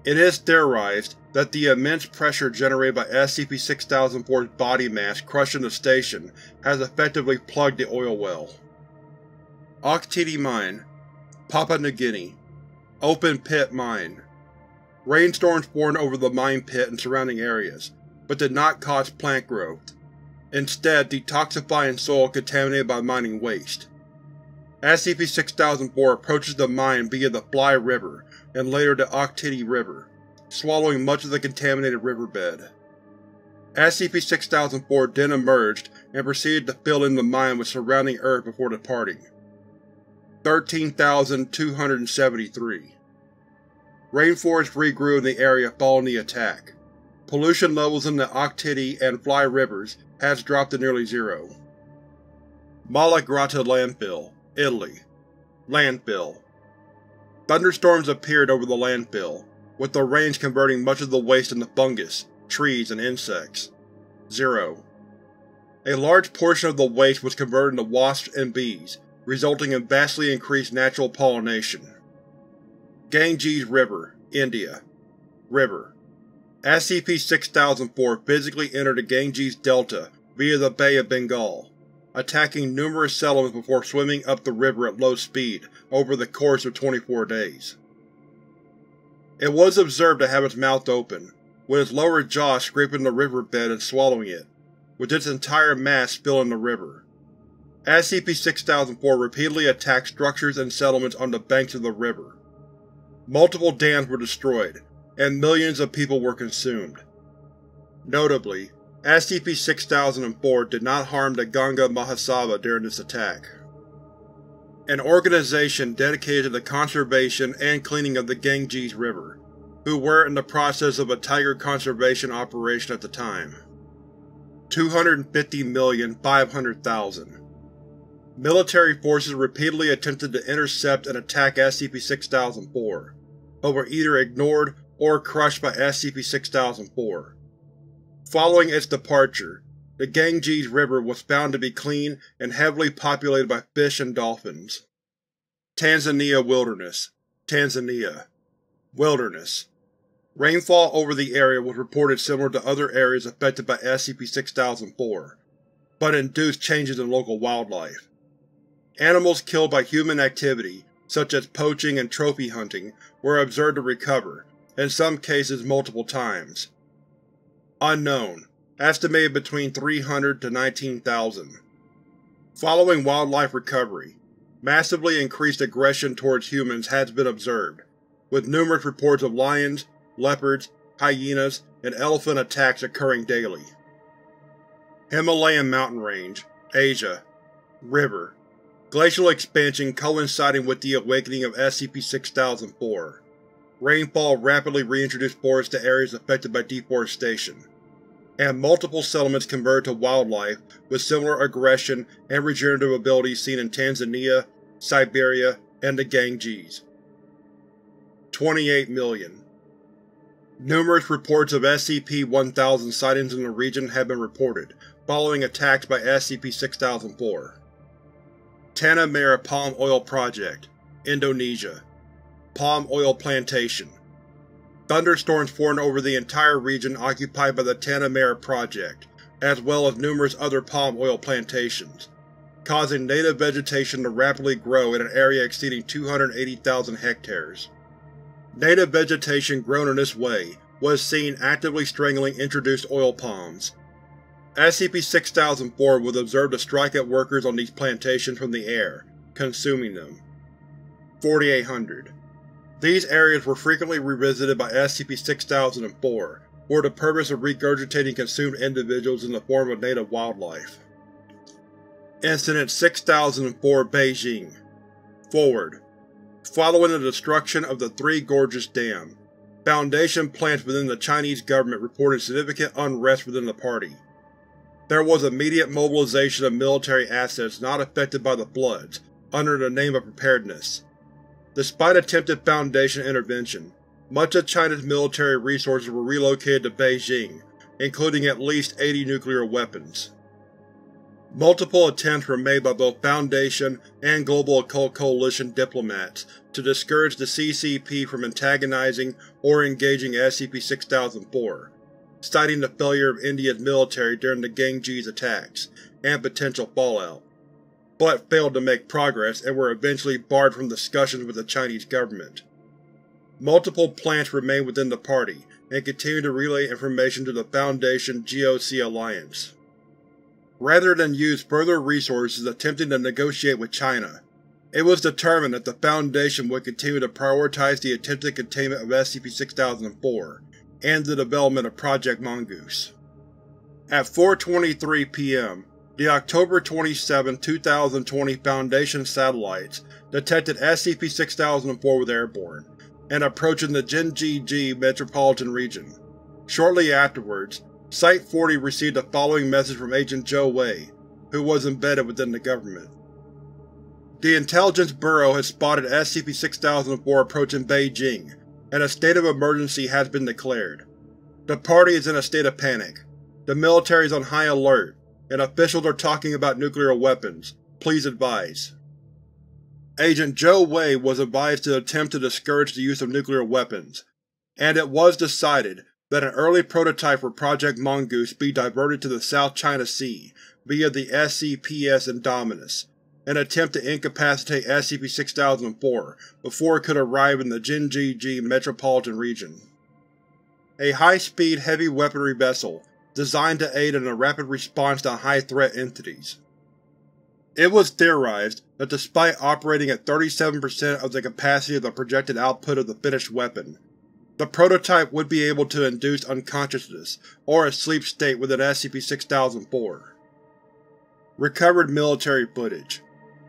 It is theorized that the immense pressure generated by SCP-6004's body mass crushing the station has effectively plugged the oil well. Ok Mine, Papua New Guinea Open Pit Mine Rainstorms formed over the mine pit and surrounding areas, but did not cause plant growth, instead detoxifying soil contaminated by mining waste. SCP-6004 approaches the mine via the Fly River and later the Ok Tedi River, swallowing much of the contaminated riverbed. SCP-6004 then emerged and proceeded to fill in the mine with surrounding earth before departing. 13,273 Rainforest regrew in the area following the attack. Pollution levels in the Ok Tedi and Fly rivers has dropped to nearly zero. Malagrotta Landfill, Italy Landfill Thunderstorms appeared over the landfill, with the rains converting much of the waste into fungus, trees, and insects. 0. A large portion of the waste was converted into wasps and bees, resulting in vastly increased natural pollination. Ganges River, India River SCP-6004 physically entered the Ganges Delta via the Bay of Bengal, attacking numerous settlements before swimming up the river at low speed over the course of 24 days. It was observed to have its mouth open, with its lower jaw scraping the riverbed and swallowing it, with its entire mass filling the river. SCP-6004 repeatedly attacked structures and settlements on the banks of the river. Multiple dams were destroyed, and millions of people were consumed. Notably, SCP-6004 did not harm the Ganga Mahasabha during this attack. An organization dedicated to the conservation and cleaning of the Ganges River, who were in the process of a tiger conservation operation at the time. 250,500,000 Military forces repeatedly attempted to intercept and attack SCP-6004, but were either ignored or crushed by SCP-6004. Following its departure, the Ganges River was found to be clean and heavily populated by fish and dolphins. Tanzania Wilderness Tanzania Wilderness Rainfall over the area was reported similar to other areas affected by SCP-6004, but induced changes in local wildlife. Animals killed by human activity, such as poaching and trophy hunting, were observed to recover, in some cases multiple times. Unknown, estimated between 300 to 19,000. Following wildlife recovery, massively increased aggression towards humans has been observed, with numerous reports of lions, leopards, hyenas, and elephant attacks occurring daily. Himalayan mountain range, Asia, River, Glacial expansion coinciding with the awakening of SCP-6004. Rainfall rapidly reintroduced forests to areas affected by deforestation, and multiple settlements converted to wildlife with similar aggression and regenerative abilities seen in Tanzania, Siberia, and the Ganges. 28 million. Numerous reports of SCP-1000 sightings in the region have been reported, following attacks by SCP-6004. Tanah Merah Palm Oil Project, Indonesia. Palm Oil Plantation. Thunderstorms formed over the entire region occupied by the Tanah Merah Project, as well as numerous other palm oil plantations, causing native vegetation to rapidly grow in an area exceeding 280,000 hectares. Native vegetation grown in this way was seen actively strangling introduced oil palms, SCP-6004 was observed to strike at workers on these plantations from the air, consuming them. 4800. These areas were frequently revisited by SCP-6004 for the purpose of regurgitating consumed individuals in the form of native wildlife. Incident 6004 Beijing Forward. Following the destruction of the Three Gorges Dam, Foundation plants within the Chinese government reported significant unrest within the party. There was immediate mobilization of military assets not affected by the Floods, under the name of preparedness. Despite attempted Foundation intervention, much of China's military resources were relocated to Beijing, including at least 80 nuclear weapons. Multiple attempts were made by both Foundation and Global Occult Coalition diplomats to discourage the CCP from antagonizing or engaging SCP-6004, citing the failure of India's military during the Ganges attacks, and potential fallout, but failed to make progress and were eventually barred from discussions with the Chinese government. Multiple plants remain within the party, and continue to relay information to the Foundation GOC Alliance. Rather than use further resources attempting to negotiate with China, it was determined that the Foundation would continue to prioritize the attempted containment of SCP-6004, and the development of Project Mongoose. At 4.23 p.m., the October 27, 2020 Foundation satellites detected SCP-6004 was airborne, and approaching the Jinji metropolitan region. Shortly afterwards, Site-40 received the following message from Agent Zhou Wei, who was embedded within the government. The Intelligence Bureau has spotted SCP-6004 approaching Beijing and a state of emergency has been declared. The party is in a state of panic. The military is on high alert, and officials are talking about nuclear weapons. Please advise. Agent Zhou Wei was advised to attempt to discourage the use of nuclear weapons, and it was decided that an early prototype for Project Mongoose be diverted to the South China Sea via the SCPS Indominus, an attempt to incapacitate SCP-6004 before it could arrive in the Jinji metropolitan region. A high-speed heavy weaponry vessel designed to aid in a rapid response to high-threat entities. It was theorized that despite operating at 37% of the capacity of the projected output of the finished weapon, the prototype would be able to induce unconsciousness or a sleep state within SCP-6004. Recovered military footage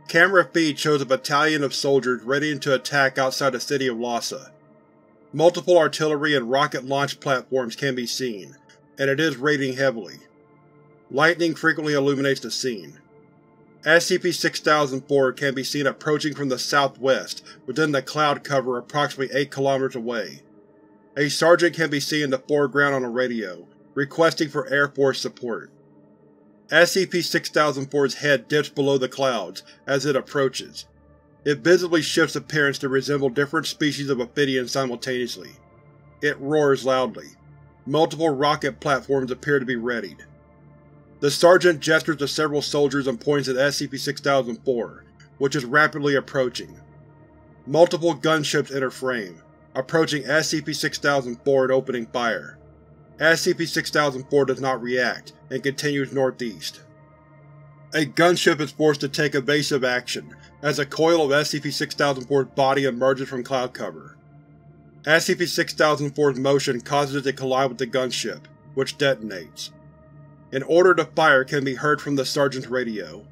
Camera feed shows a battalion of soldiers readying to attack outside the city of Lhasa. Multiple artillery and rocket launch platforms can be seen, and it is raining heavily. Lightning frequently illuminates the scene. SCP-6004 can be seen approaching from the southwest within the cloud cover approximately 8 km away. A sergeant can be seen in the foreground on a radio, requesting for Air Force support. SCP-6004's head dips below the clouds as it approaches. It visibly shifts appearance to resemble different species of Ophidians simultaneously. It roars loudly. Multiple rocket platforms appear to be readied. The Sergeant gestures to several soldiers and points at SCP-6004, which is rapidly approaching. Multiple gunships enter frame, approaching SCP-6004 and opening fire. SCP-6004 does not react, and continues northeast. A gunship is forced to take evasive action, as a coil of SCP-6004's body emerges from cloud cover. SCP-6004's motion causes it to collide with the gunship, which detonates. An order to fire can be heard from the Sergeant's radio.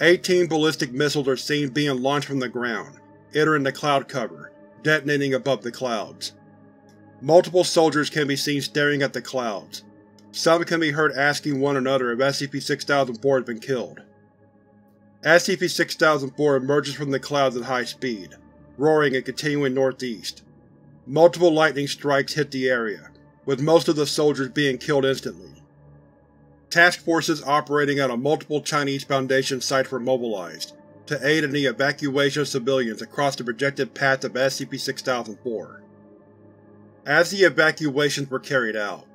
Eighteen ballistic missiles are seen being launched from the ground, entering the cloud cover, detonating above the clouds. Multiple soldiers can be seen staring at the clouds. Some can be heard asking one another if SCP-6004 has been killed. SCP-6004 emerges from the clouds at high speed, roaring and continuing northeast. Multiple lightning strikes hit the area, with most of the soldiers being killed instantly. Task forces operating out of multiple Chinese Foundation sites were mobilized, to aid in the evacuation of civilians across the projected path of SCP-6004. As the evacuations were carried out,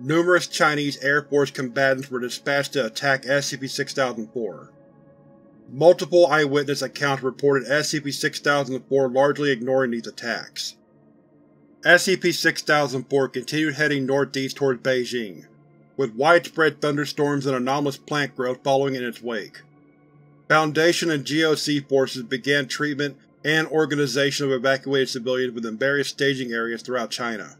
numerous Chinese Air Force combatants were dispatched to attack SCP-6004. Multiple eyewitness accounts reported SCP-6004 largely ignoring these attacks. SCP-6004 continued heading northeast towards Beijing, with widespread thunderstorms and anomalous plant growth following in its wake. Foundation and GOC forces began treatment and organization of evacuated civilians within various staging areas throughout China.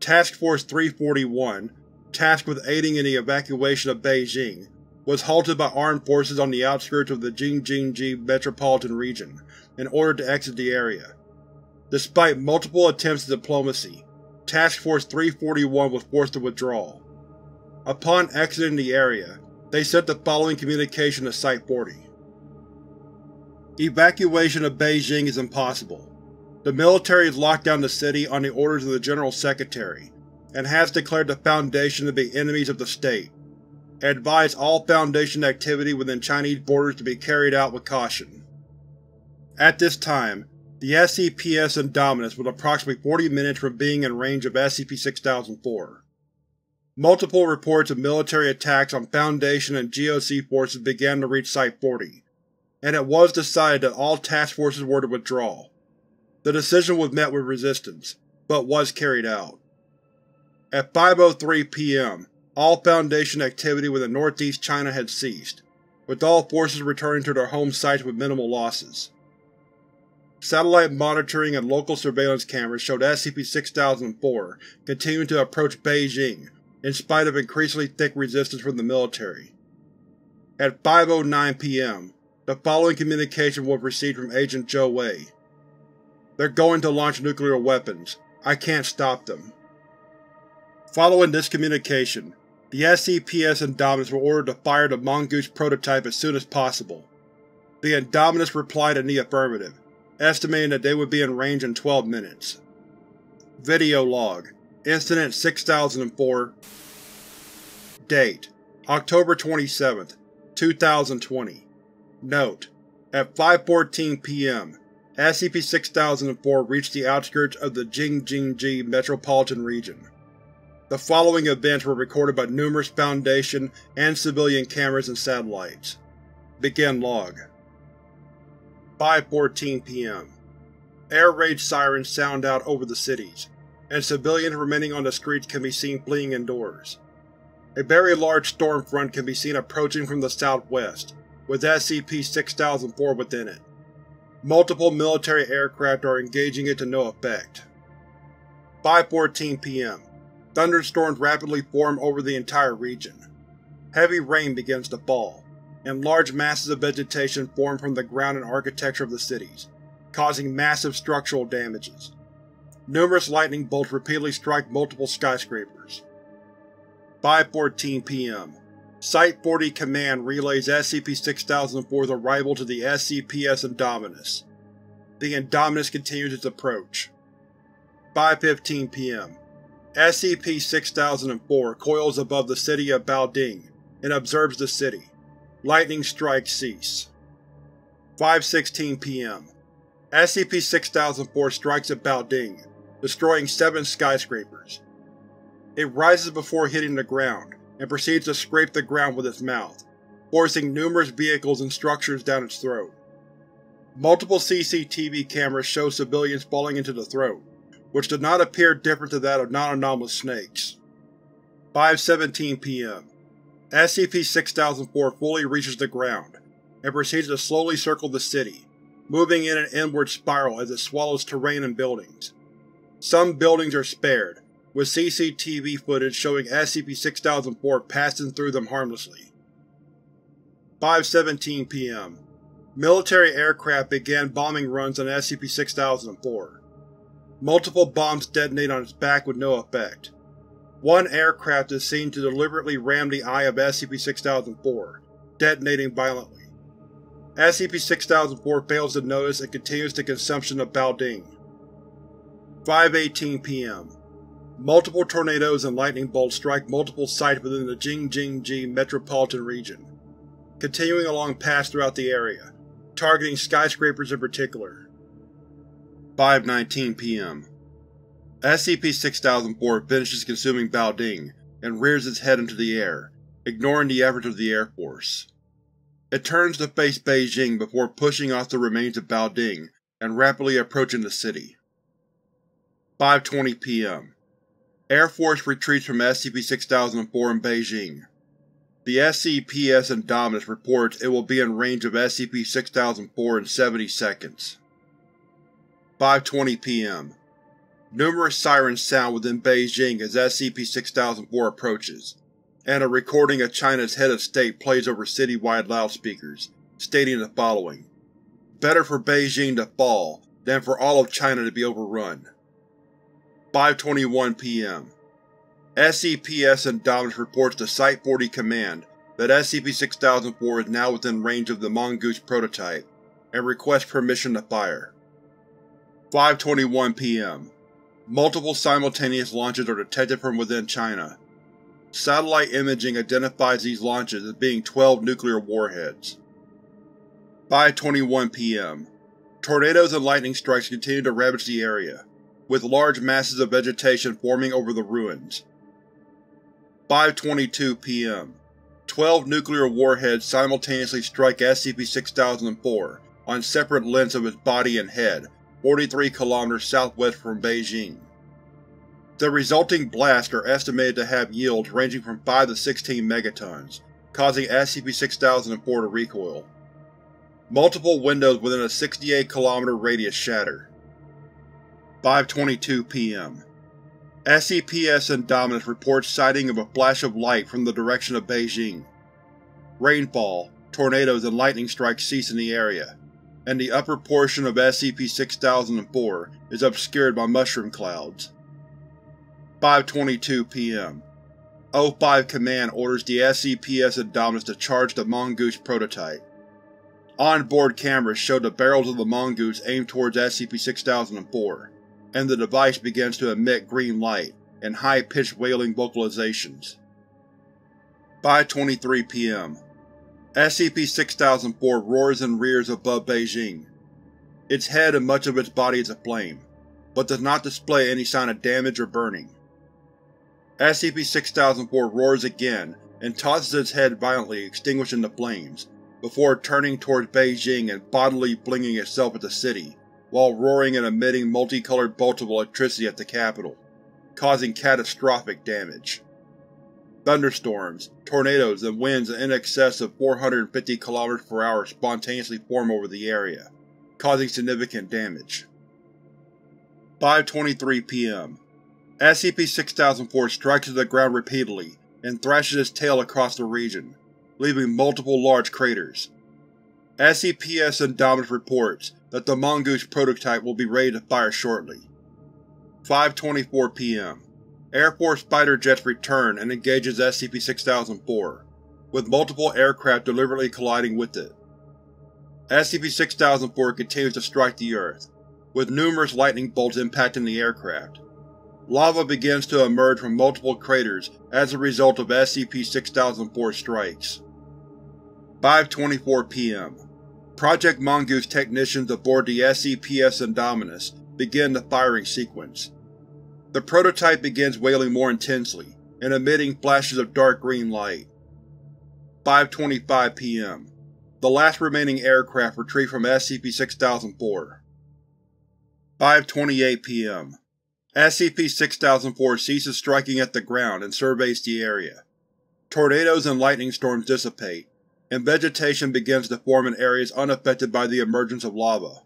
Task Force 341, tasked with aiding in the evacuation of Beijing, was halted by armed forces on the outskirts of the Jing-Jin-Ji metropolitan region in order to exit the area. Despite multiple attempts at diplomacy, Task Force 341 was forced to withdraw. Upon exiting the area, they sent the following communication to Site-40. Evacuation of Beijing is impossible. The military has locked down the city on the orders of the General Secretary, and has declared the Foundation to be enemies of the state. Advise all Foundation activity within Chinese borders to be carried out with caution. At this time, the SCPS Indominus was approximately 40 minutes from being in range of SCP-6004. Multiple reports of military attacks on Foundation and GOC forces began to reach Site-40, and it was decided that all task forces were to withdraw. The decision was met with resistance, but was carried out. At 5.03 p.m., all Foundation activity within northeast China had ceased, with all forces returning to their home sites with minimal losses. Satellite monitoring and local surveillance cameras showed SCP-6004 continuing to approach Beijing in spite of increasingly thick resistance from the military. At 5.09 p.m., the following communication was received from Agent Zhou Wei. They're going to launch nuclear weapons. I can't stop them. Following this communication, the SCPS Indominus were ordered to fire the Mongoose prototype as soon as possible. The Indominus replied in the affirmative, estimating that they would be in range in 12 minutes. Video log Incident 6004 Date October 27, 2020 Note: At 5.14 p.m., SCP-6004 reached the outskirts of the Jing-Jin-Ji metropolitan region. The following events were recorded by numerous Foundation and civilian cameras and satellites. Begin log. 5.14 p.m. Air raid sirens sound out over the cities and civilians remaining on the streets can be seen fleeing indoors. A very large storm front can be seen approaching from the southwest, with SCP-6004 within it. Multiple military aircraft are engaging it to no effect. 5.14 p.m. Thunderstorms rapidly form over the entire region. Heavy rain begins to fall, and large masses of vegetation form from the ground and architecture of the cities, causing massive structural damages. Numerous lightning bolts repeatedly strike multiple skyscrapers. 5.14 p.m. Site-40 Command relays SCP-6004's arrival to the SCPS Indominus. The Indominus continues its approach. 5.15 p.m. SCP-6004 coils above the city of Baoding and observes the city. Lightning strikes cease. 5.16 p.m. SCP-6004 strikes at Baoding destroying seven skyscrapers. It rises before hitting the ground, and proceeds to scrape the ground with its mouth, forcing numerous vehicles and structures down its throat. Multiple CCTV cameras show civilians falling into the throat, which did not appear different to that of non-anomalous snakes. 5.17 p.m. SCP-6004 fully reaches the ground, and proceeds to slowly circle the city, moving in an inward spiral as it swallows terrain and buildings. Some buildings are spared, with CCTV footage showing SCP-6004 passing through them harmlessly. 5.17 p.m. Military aircraft began bombing runs on SCP-6004. Multiple bombs detonate on its back with no effect. One aircraft is seen to deliberately ram the eye of SCP-6004, detonating violently. SCP-6004 fails to notice and continues the consumption of Baoding. 5.18 p.m. Multiple tornadoes and lightning bolts strike multiple sites within the Jing-Jin-Ji metropolitan region, continuing along paths throughout the area, targeting skyscrapers in particular. 5.19 p.m. SCP-6004 finishes consuming Baoding and rears its head into the air, ignoring the efforts of the Air Force. It turns to face Beijing before pushing off the remains of Baoding and rapidly approaching the city. 5.20 p.m. Air Force retreats from SCP-6004 in Beijing. The SCPS Indominus reports it will be in range of SCP-6004 in 70 seconds. 5.20 p.m. Numerous sirens sound within Beijing as SCP-6004 approaches, and a recording of China's head of state plays over citywide loudspeakers, stating the following Better for Beijing to fall than for all of China to be overrun. 5.21 p.m. SCPS Indominus reports to Site-40 Command that SCP-6004 is now within range of the Mongoose prototype, and requests permission to fire. 5.21 p.m. Multiple simultaneous launches are detected from within China. Satellite imaging identifies these launches as being 12 nuclear warheads. 5.21 p.m. Tornadoes and lightning strikes continue to ravage the area with large masses of vegetation forming over the ruins. 5.22 p.m. Twelve nuclear warheads simultaneously strike SCP-6004 on separate lengths of its body and head, 43 km southwest from Beijing. The resulting blasts are estimated to have yields ranging from 5 to 16 megatons, causing SCP-6004 to recoil. Multiple windows within a 68 km radius shatter. 5.22 p.m. SCPS Indominus reports sighting of a flash of light from the direction of Beijing. Rainfall, tornadoes and lightning strikes cease in the area, and the upper portion of SCP-6004 is obscured by mushroom clouds. 5.22 p.m. O5 Command orders the SCPS Indominus to charge the Mongoose prototype. On-board cameras show the barrels of the Mongoose aimed towards SCP-6004 and the device begins to emit green light and high-pitched wailing vocalizations. 5.23 p.m. SCP-6004 roars and rears above Beijing. Its head and much of its body is aflame, but does not display any sign of damage or burning. SCP-6004 roars again and tosses its head violently extinguishing the flames, before turning towards Beijing and bodily flinging itself at the city, while roaring and emitting multicolored bolts of electricity at the capital, causing catastrophic damage. Thunderstorms, tornadoes, and winds in excess of 450 km per hour spontaneously form over the area, causing significant damage. 5.23 p.m. SCP-6004 strikes the ground repeatedly and thrashes its tail across the region, leaving multiple large craters. SCPS Indominus reports that the Mongoose prototype will be ready to fire shortly. 5.24 p.m. Air Force fighter jets return and engages SCP-6004, with multiple aircraft deliberately colliding with it. SCP-6004 continues to strike the Earth, with numerous lightning bolts impacting the aircraft. Lava begins to emerge from multiple craters as a result of SCP-6004 strikes. 5.24 p.m. Project Mongoose technicians aboard the SCPS Indominus begin the firing sequence, The prototype begins wailing more intensely and emitting flashes of dark green light. 5.25 p.m. The last remaining aircraft retrieved from SCP-6004. 5.28 p.m. SCP-6004 ceases striking at the ground and surveys the area. Tornadoes and lightning storms dissipate, and vegetation begins to form in areas unaffected by the emergence of lava.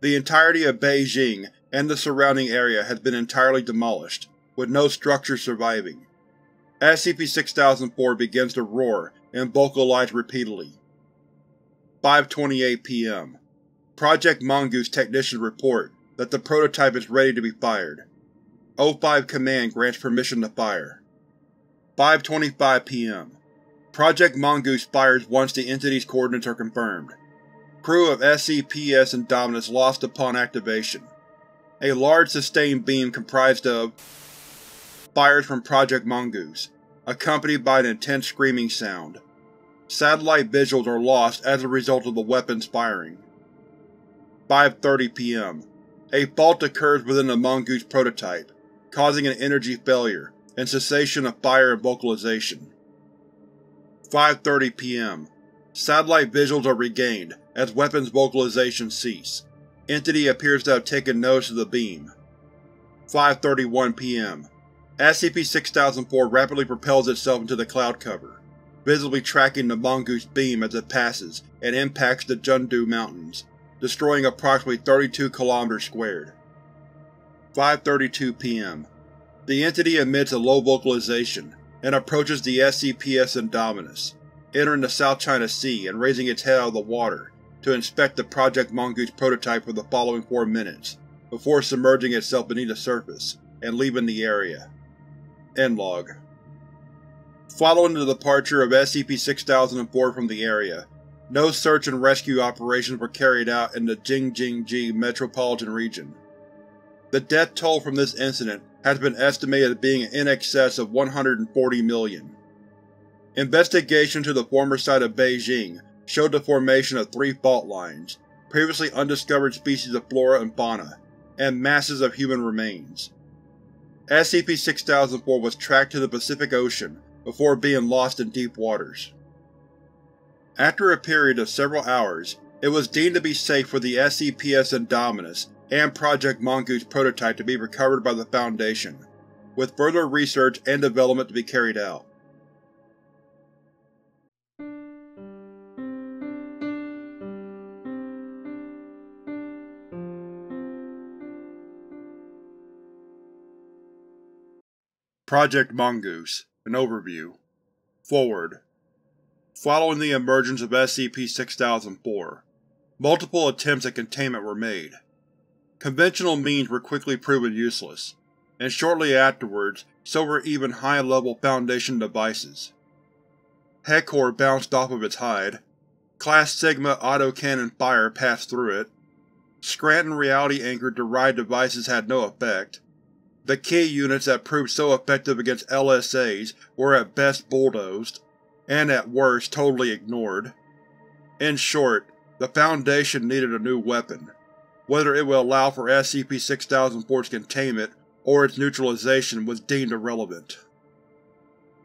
The entirety of Beijing and the surrounding area has been entirely demolished, with no structures surviving. SCP-6004 begins to roar and vocalize repeatedly. 5.28 p.m. Project Mongoose technicians report that the prototype is ready to be fired. O5 Command grants permission to fire. 5.25 p.m. Project Mongoose fires once the entity's coordinates are confirmed. Crew of SCPS Indominus lost upon activation. A large sustained beam comprised of fires from Project Mongoose, accompanied by an intense screaming sound. Satellite visuals are lost as a result of the weapons firing. 5.30 p.m. A fault occurs within the Mongoose prototype, causing an energy failure and cessation of fire and vocalization. 5.30 p.m. Satellite visuals are regained as weapons vocalization cease. Entity appears to have taken notice of the beam. 5.31 p.m. SCP-6004 rapidly propels itself into the cloud cover, visibly tracking the Mongoose beam as it passes and impacts the Jundu Mountains, destroying approximately 32 km squared. 5.32 p.m. The entity emits a low vocalization and approaches the SCPS Indominus, entering the South China Sea and raising its head out of the water to inspect the Project Mongoose prototype for the following four minutes, before submerging itself beneath the surface and leaving the area. End log. Following the departure of SCP-6004 from the area, no search and rescue operations were carried out in the Jing-Jin-Ji metropolitan region. The death toll from this incident has been estimated as being in excess of 140 million. Investigation to the former site of Beijing showed the formation of three fault lines, previously undiscovered species of flora and fauna, and masses of human remains. SCP-6004 was tracked to the Pacific Ocean before being lost in deep waters. After a period of several hours, it was deemed to be safe for the SCPS Indominus and Project Mongoose prototype to be recovered by the Foundation, with further research and development to be carried out. Project Mongoose An Overview Forward Following the emergence of SCP-6004, multiple attempts at containment were made. Conventional means were quickly proven useless, and shortly afterwards so were even high-level Foundation devices. Hector bounced off of its hide, Class Sigma autocannon fire passed through it, Scranton reality-anchored derived devices had no effect, the key units that proved so effective against LSAs were at best bulldozed, and at worst totally ignored. In short, the Foundation needed a new weapon. Whether it would allow for SCP-6004's containment or its neutralization was deemed irrelevant.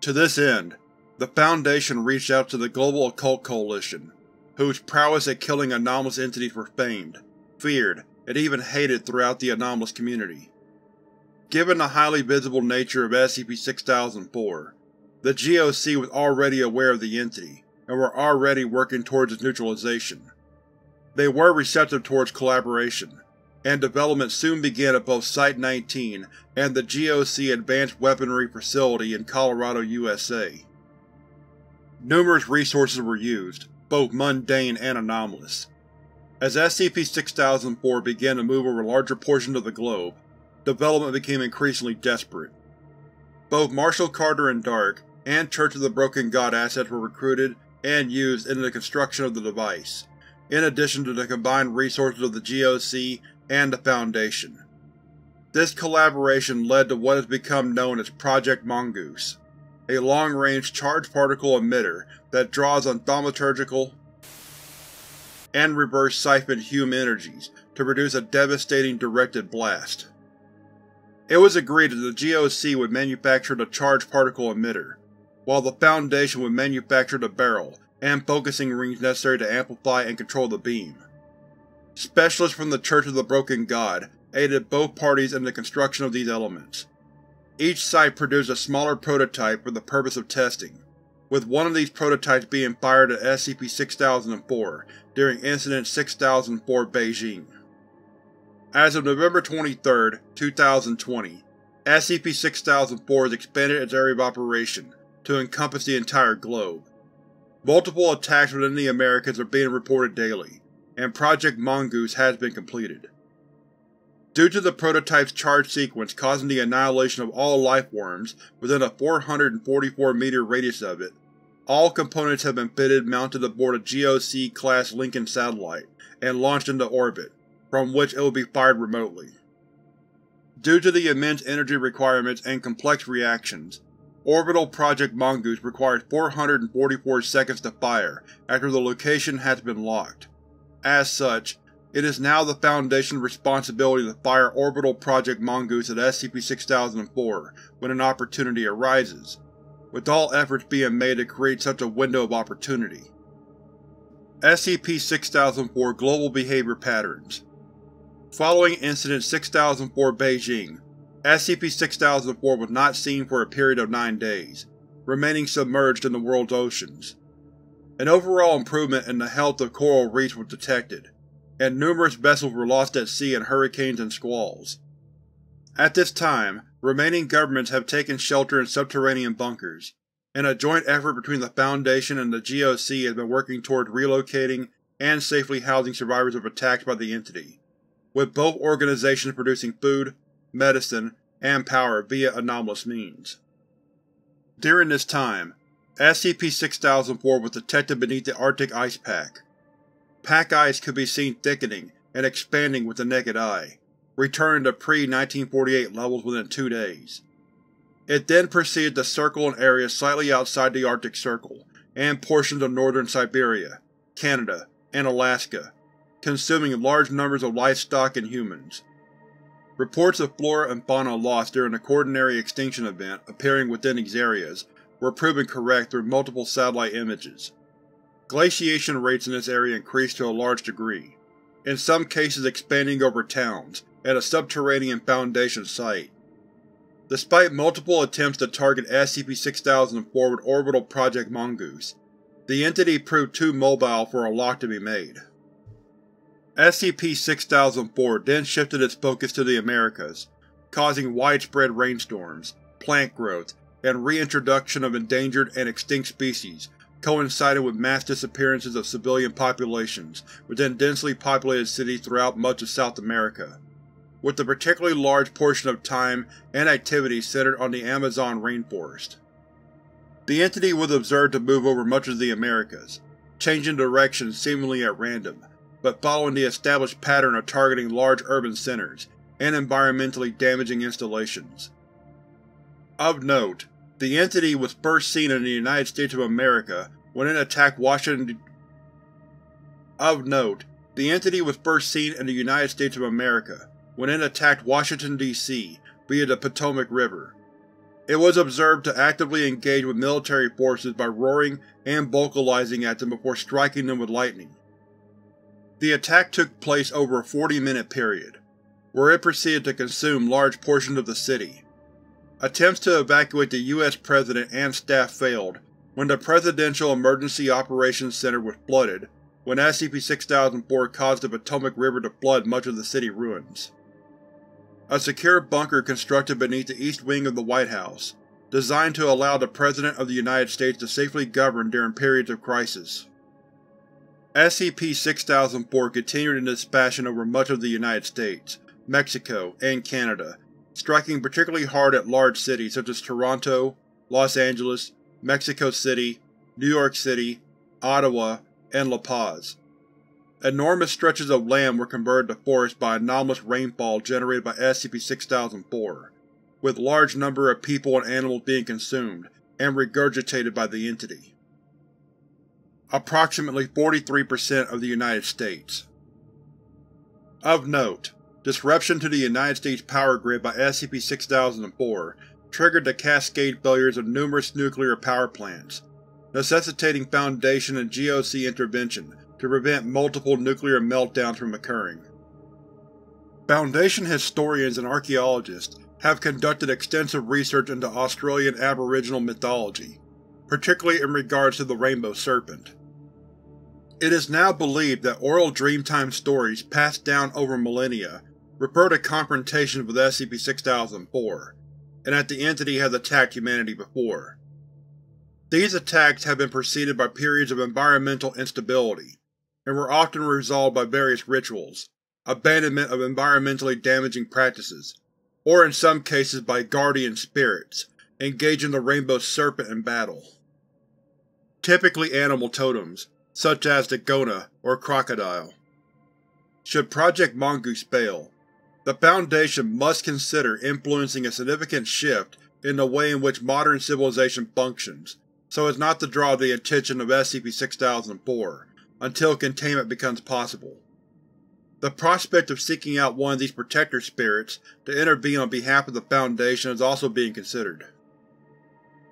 To this end, the Foundation reached out to the Global Occult Coalition, whose prowess at killing anomalous entities were famed, feared, and even hated throughout the anomalous community. Given the highly visible nature of SCP-6004, the GOC was already aware of the entity, and were already working towards its neutralization. They were receptive towards collaboration, and development soon began at both Site-19 and the GOC Advanced Weaponry Facility in Colorado, USA. Numerous resources were used, both mundane and anomalous. As SCP-6004 began to move over larger portions of the globe, development became increasingly desperate. Both Marshall Carter and Dark, and Church of the Broken God assets were recruited and used in the construction of the device, in addition to the combined resources of the GOC and the Foundation. This collaboration led to what has become known as Project Mongoose, a long-range charged particle emitter that draws on thaumaturgical and reverse siphon Hume energies to produce a devastating directed blast. It was agreed that the GOC would manufacture the charged particle emitter, while the Foundation would manufacture the barrel and focusing rings necessary to amplify and control the beam. Specialists from the Church of the Broken God aided both parties in the construction of these elements. Each site produced a smaller prototype for the purpose of testing, with one of these prototypes being fired at SCP-6004 during Incident 6004 Beijing. As of November 23, 2020, SCP-6004 has expanded its area of operation to encompass the entire globe. Multiple attacks within the Americas are being reported daily, and Project Mongoose has been completed. Due to the prototype's charge sequence causing the annihilation of all lifeforms within a 444-meter radius of it, all components have been fitted mounted aboard a GOC-class Lincoln satellite and launched into orbit, from which it will be fired remotely. Due to the immense energy requirements and complex reactions, Orbital Project Mongoose requires 444 seconds to fire after the location has been locked. As such, it is now the Foundation's responsibility to fire Orbital Project Mongoose at SCP-6004 when an opportunity arises, with all efforts being made to create such a window of opportunity. SCP-6004 Global Behavior Patterns Following Incident 6004 Beijing, SCP-6004 was not seen for a period of nine days, remaining submerged in the world's oceans. An overall improvement in the health of coral reefs was detected, and numerous vessels were lost at sea in hurricanes and squalls. At this time, remaining governments have taken shelter in subterranean bunkers, and a joint effort between the Foundation and the GOC has been working toward relocating and safely housing survivors of attacks by the Entity, with both organizations producing food, medicine, and power via anomalous means. During this time, SCP-6004 was detected beneath the Arctic ice pack, Pack ice could be seen thickening and expanding with the naked eye, returning to pre-1948 levels within two days. It then proceeded to circle an area slightly outside the Arctic Circle and portions of northern Siberia, Canada, and Alaska, consuming large numbers of livestock and humans. Reports of flora and fauna lost during the Quaternary extinction event appearing within these areas were proven correct through multiple satellite images. Glaciation rates in this area increased to a large degree, in some cases expanding over towns, at a subterranean Foundation site. Despite multiple attempts to target SCP-6004 with Orbital Project Mongoose, the entity proved too mobile for a lock to be made. SCP-6004 then shifted its focus to the Americas, causing widespread rainstorms, plant growth, and reintroduction of endangered and extinct species coincided with mass disappearances of civilian populations within densely populated cities throughout much of South America, with a particularly large portion of time and activity centered on the Amazon rainforest. The entity was observed to move over much of the Americas, changing direction seemingly at random, but following the established pattern of targeting large urban centers and environmentally damaging installations. Of note, the entity was first seen in the United States of America when it attacked Washington Of note, the entity was first seen in the United States of America when it attacked Washington, D.C. via the Potomac River. It was observed to actively engage with military forces by roaring and vocalizing at them before striking them with lightning. The attack took place over a 40-minute period, where it proceeded to consume large portions of the city. Attempts to evacuate the U.S. President and staff failed when the Presidential Emergency Operations Center was flooded when SCP-6004 caused the Potomac River to flood much of the city ruins. A secure bunker constructed beneath the east wing of the White House, designed to allow the President of the United States to safely govern during periods of crisis. SCP-6004 continued in this fashion over much of the United States, Mexico, and Canada, striking particularly hard at large cities such as Toronto, Los Angeles, Mexico City, New York City, Ottawa, and La Paz. Enormous stretches of land were converted to forest by anomalous rainfall generated by SCP-6004, with large number of people and animals being consumed and regurgitated by the entity. Approximately 43% of the United States. Of note, disruption to the United States power grid by SCP-6004 triggered the cascade failures of numerous nuclear power plants, necessitating Foundation and GOC intervention to prevent multiple nuclear meltdowns from occurring. Foundation historians and archaeologists have conducted extensive research into Australian Aboriginal mythology, particularly in regards to the Rainbow Serpent. It is now believed that oral Dreamtime stories passed down over millennia refer to confrontations with SCP-6004, and that the entity has attacked humanity before. These attacks have been preceded by periods of environmental instability, and were often resolved by various rituals, abandonment of environmentally damaging practices, or in some cases by guardian spirits, engaging the Rainbow Serpent in battle. Typically animal totems, such as the goanna or crocodile. Should Project Mongoose fail, the Foundation must consider influencing a significant shift in the way in which modern civilization functions, so as not to draw the attention of SCP-6004 until containment becomes possible. The prospect of seeking out one of these protector spirits to intervene on behalf of the Foundation is also being considered,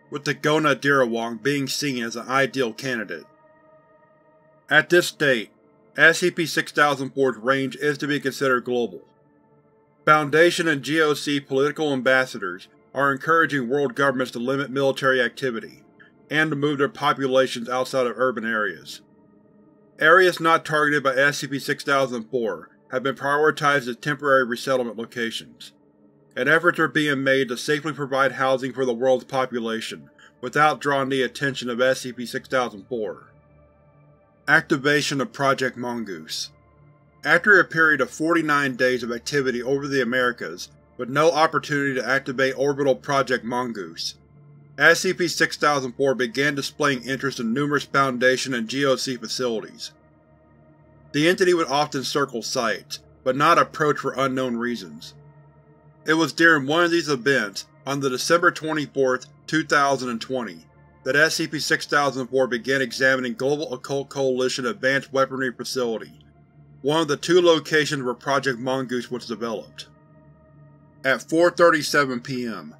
with the goanna Dirawong being seen as an ideal candidate. At this date, SCP-6004's range is to be considered global. Foundation and GOC political ambassadors are encouraging world governments to limit military activity, and to move their populations outside of urban areas. Areas not targeted by SCP-6004 have been prioritized as temporary resettlement locations, and efforts are being made to safely provide housing for the world's population without drawing the attention of SCP-6004. Activation of Project Mongoose after a period of 49 days of activity over the Americas, with no opportunity to activate Orbital Project Mongoose, SCP-6004 began displaying interest in numerous Foundation and GOC facilities. The entity would often circle sites, but not approach for unknown reasons. It was during one of these events, on the December 24, 2020, that SCP-6004 began examining Global Occult Coalition Advanced Weaponry Facility, one of the two locations where Project Mongoose was developed. At 4.37 p.m.,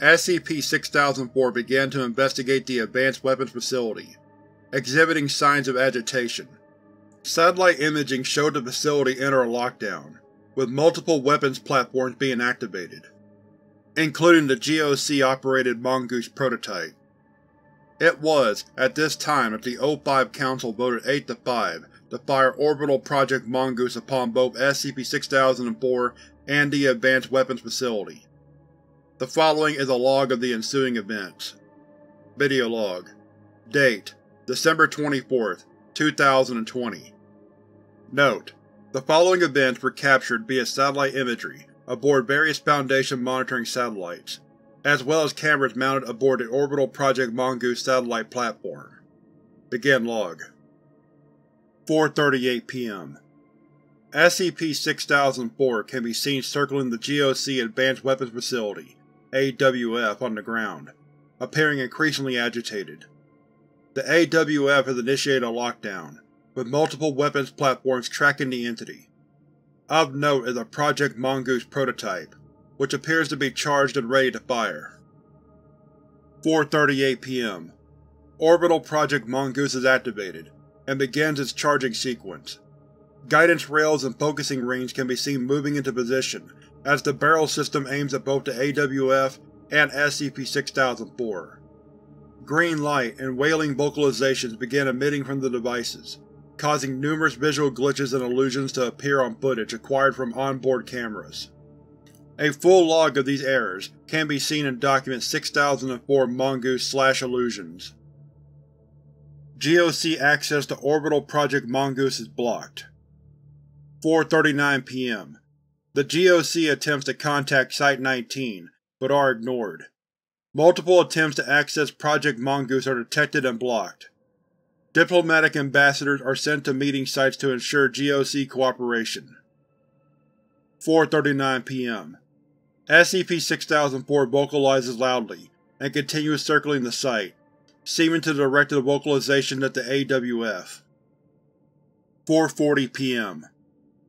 SCP-6004 began to investigate the Advanced Weapons Facility, exhibiting signs of agitation. Satellite imaging showed the facility enter a lockdown, with multiple weapons platforms being activated, including the GOC-operated Mongoose prototype. It was, at this time, that the O5 Council voted 8 to 5 to fire Orbital Project Mongoose upon both SCP-6004 and the Advanced Weapons Facility. The following is a log of the ensuing events. Video log. Date: December 24, 2020 Note: The following events were captured via satellite imagery aboard various Foundation monitoring satellites, as well as cameras mounted aboard the Orbital Project Mongoose satellite platform. Begin log. 4.38 p.m. SCP-6004 can be seen circling the GOC Advanced Weapons Facility AWF on the ground, appearing increasingly agitated. The AWF has initiated a lockdown, with multiple weapons platforms tracking the entity. Of note is a Project Mongoose prototype, which appears to be charged and ready to fire. 4.38 p.m. Orbital Project Mongoose is activated, and begins its charging sequence. Guidance rails and focusing rings can be seen moving into position as the barrel system aims at both the AWF and SCP-6004. Green light and wailing vocalizations begin emitting from the devices, causing numerous visual glitches and illusions to appear on footage acquired from onboard cameras. A full log of these errors can be seen in Document 6004 Mongoose-Illusions. GOC access to Orbital Project Mongoose is blocked. 4.39 p.m. The GOC attempts to contact Site-19, but are ignored. Multiple attempts to access Project Mongoose are detected and blocked. Diplomatic ambassadors are sent to meeting sites to ensure GOC cooperation. 4.39 p.m. SCP-6004 vocalizes loudly, and continues circling the site, seeming to direct the vocalization at the AWF. 4.40 p.m.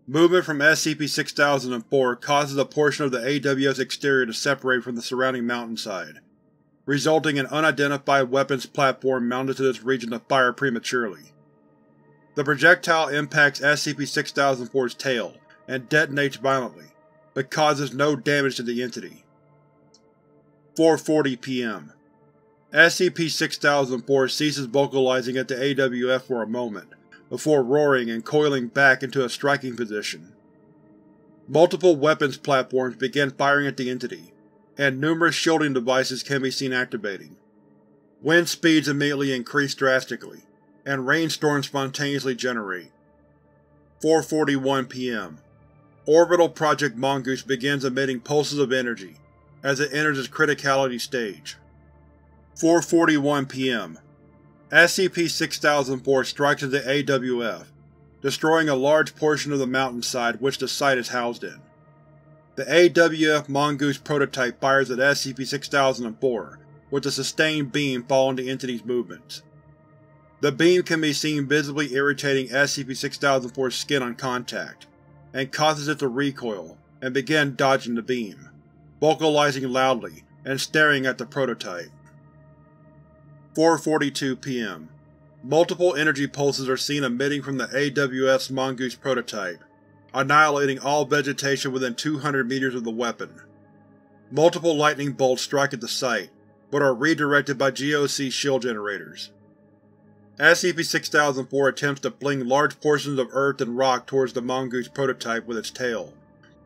Movement from SCP-6004 causes a portion of the AWF's exterior to separate from the surrounding mountainside, resulting in an unidentified weapons platform mounted to this region to fire prematurely. The projectile impacts SCP-6004's tail and detonates violently, but causes no damage to the entity. 4.40 p.m. SCP-6004 ceases vocalizing at the AWF for a moment, before roaring and coiling back into a striking position. Multiple weapons platforms begin firing at the entity, and numerous shielding devices can be seen activating. Wind speeds immediately increase drastically, and rainstorms spontaneously generate. 4.41 p.m. Orbital Project Mongoose begins emitting pulses of energy as it enters its criticality stage. 4.41 p.m. SCP-6004 strikes the AWF, destroying a large portion of the mountainside which the site is housed in. The AWF Mongoose prototype fires at SCP-6004, with a sustained beam following the entity's movements. The beam can be seen visibly irritating SCP-6004's skin on contact, and causes it to recoil and begin dodging the beam, vocalizing loudly and staring at the prototype. 4.42 p.m. Multiple energy pulses are seen emitting from the AWF Mongoose prototype, annihilating all vegetation within 200 meters of the weapon. Multiple lightning bolts strike at the site, but are redirected by GOC shield generators. SCP-6004 attempts to fling large portions of earth and rock towards the Mongoose prototype with its tail,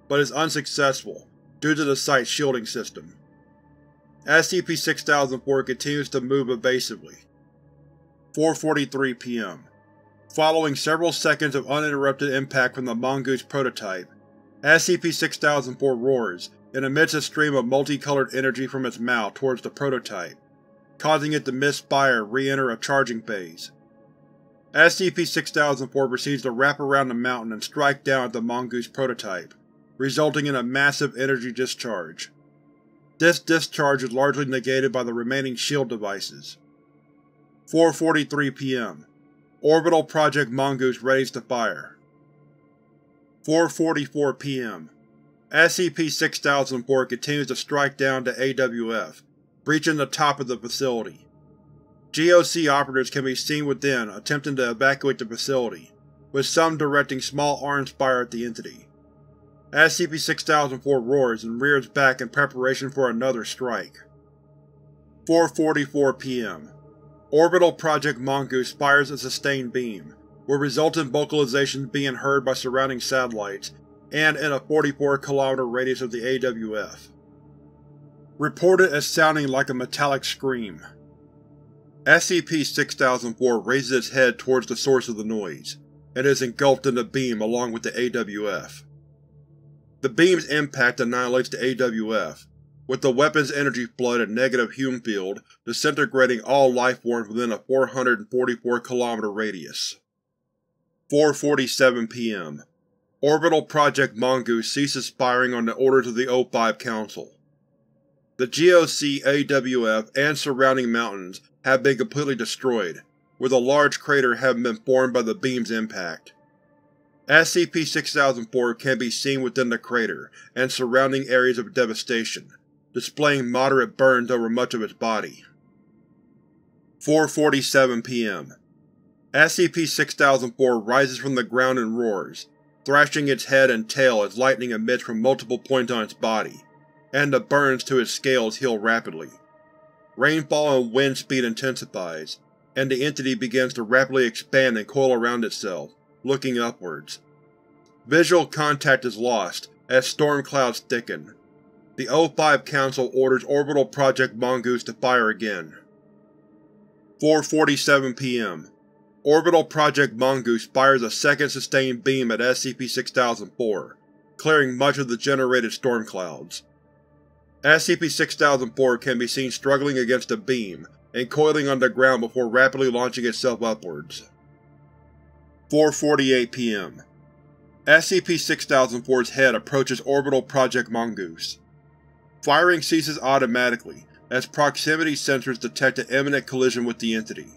but is unsuccessful due to the site's shielding system. SCP-6004 continues to move evasively. 4.43 p.m. Following several seconds of uninterrupted impact from the Mongoose prototype, SCP-6004 roars and emits a stream of multicolored energy from its mouth towards the prototype, causing it to misfire re-enter a charging phase. SCP-6004 proceeds to wrap around the mountain and strike down at the Mongoose prototype, resulting in a massive energy discharge. This discharge is largely negated by the remaining shield devices. 4.43 p.m. Orbital Project Mongoose readies to fire. 4.44 p.m. SCP-6004 continues to strike down to AWF, breaching the top of the facility. GOC operatives can be seen within attempting to evacuate the facility, with some directing small arms fire at the entity. SCP-6004 roars and rears back in preparation for another strike. 4.44 p.m. Orbital Project Mongoose fires a sustained beam, with resultant vocalizations being heard by surrounding satellites and in a 44 km radius of the AWF. Reported as sounding like a metallic scream. SCP-6004 raises its head towards the source of the noise, and is engulfed in the beam along with the AWF. The beam's impact annihilates the AWF, with the weapon's energy flood and negative Hume field disintegrating all life forms within a 444 km radius. 4.47 p.m. Orbital Project Mongoose ceases firing on the orders of the O5 Council. The GOC AWF and surrounding mountains have been completely destroyed, with a large crater having been formed by the beam's impact. SCP-6004 can be seen within the crater and surrounding areas of devastation, displaying moderate burns over much of its body. 4.47 p.m. SCP-6004 rises from the ground and roars, thrashing its head and tail as lightning emits from multiple points on its body, and the burns to its scales heal rapidly. Rainfall and wind speed intensifies, and the entity begins to rapidly expand and coil around itself, looking upwards. Visual contact is lost as storm clouds thicken. The O5 Council orders Orbital Project Mongoose to fire again. 4.47 p.m. Orbital Project Mongoose fires a second sustained beam at SCP-6004, clearing much of the generated storm clouds. SCP-6004 can be seen struggling against a beam and coiling on the ground before rapidly launching itself upwards. 4.48 p.m. SCP-6004's head approaches Orbital Project Mongoose. Firing ceases automatically, as proximity sensors detect an imminent collision with the entity.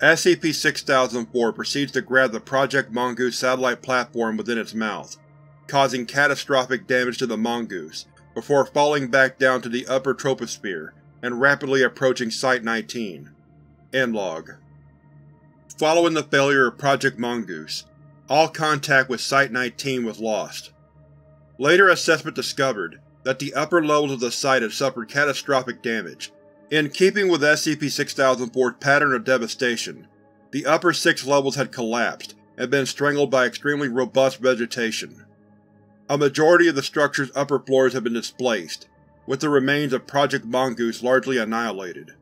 SCP-6004 proceeds to grab the Project Mongoose satellite platform within its mouth, causing catastrophic damage to the Mongoose, before falling back down to the upper troposphere and rapidly approaching Site-19. End log. Following the failure of Project Mongoose, all contact with Site-19 was lost. Later assessment discovered that the upper levels of the site had suffered catastrophic damage. In keeping with SCP-6004's pattern of devastation, the upper six levels had collapsed and been strangled by extremely robust vegetation. A majority of the structure's upper floors have been displaced, with the remains of Project Mongoose largely annihilated.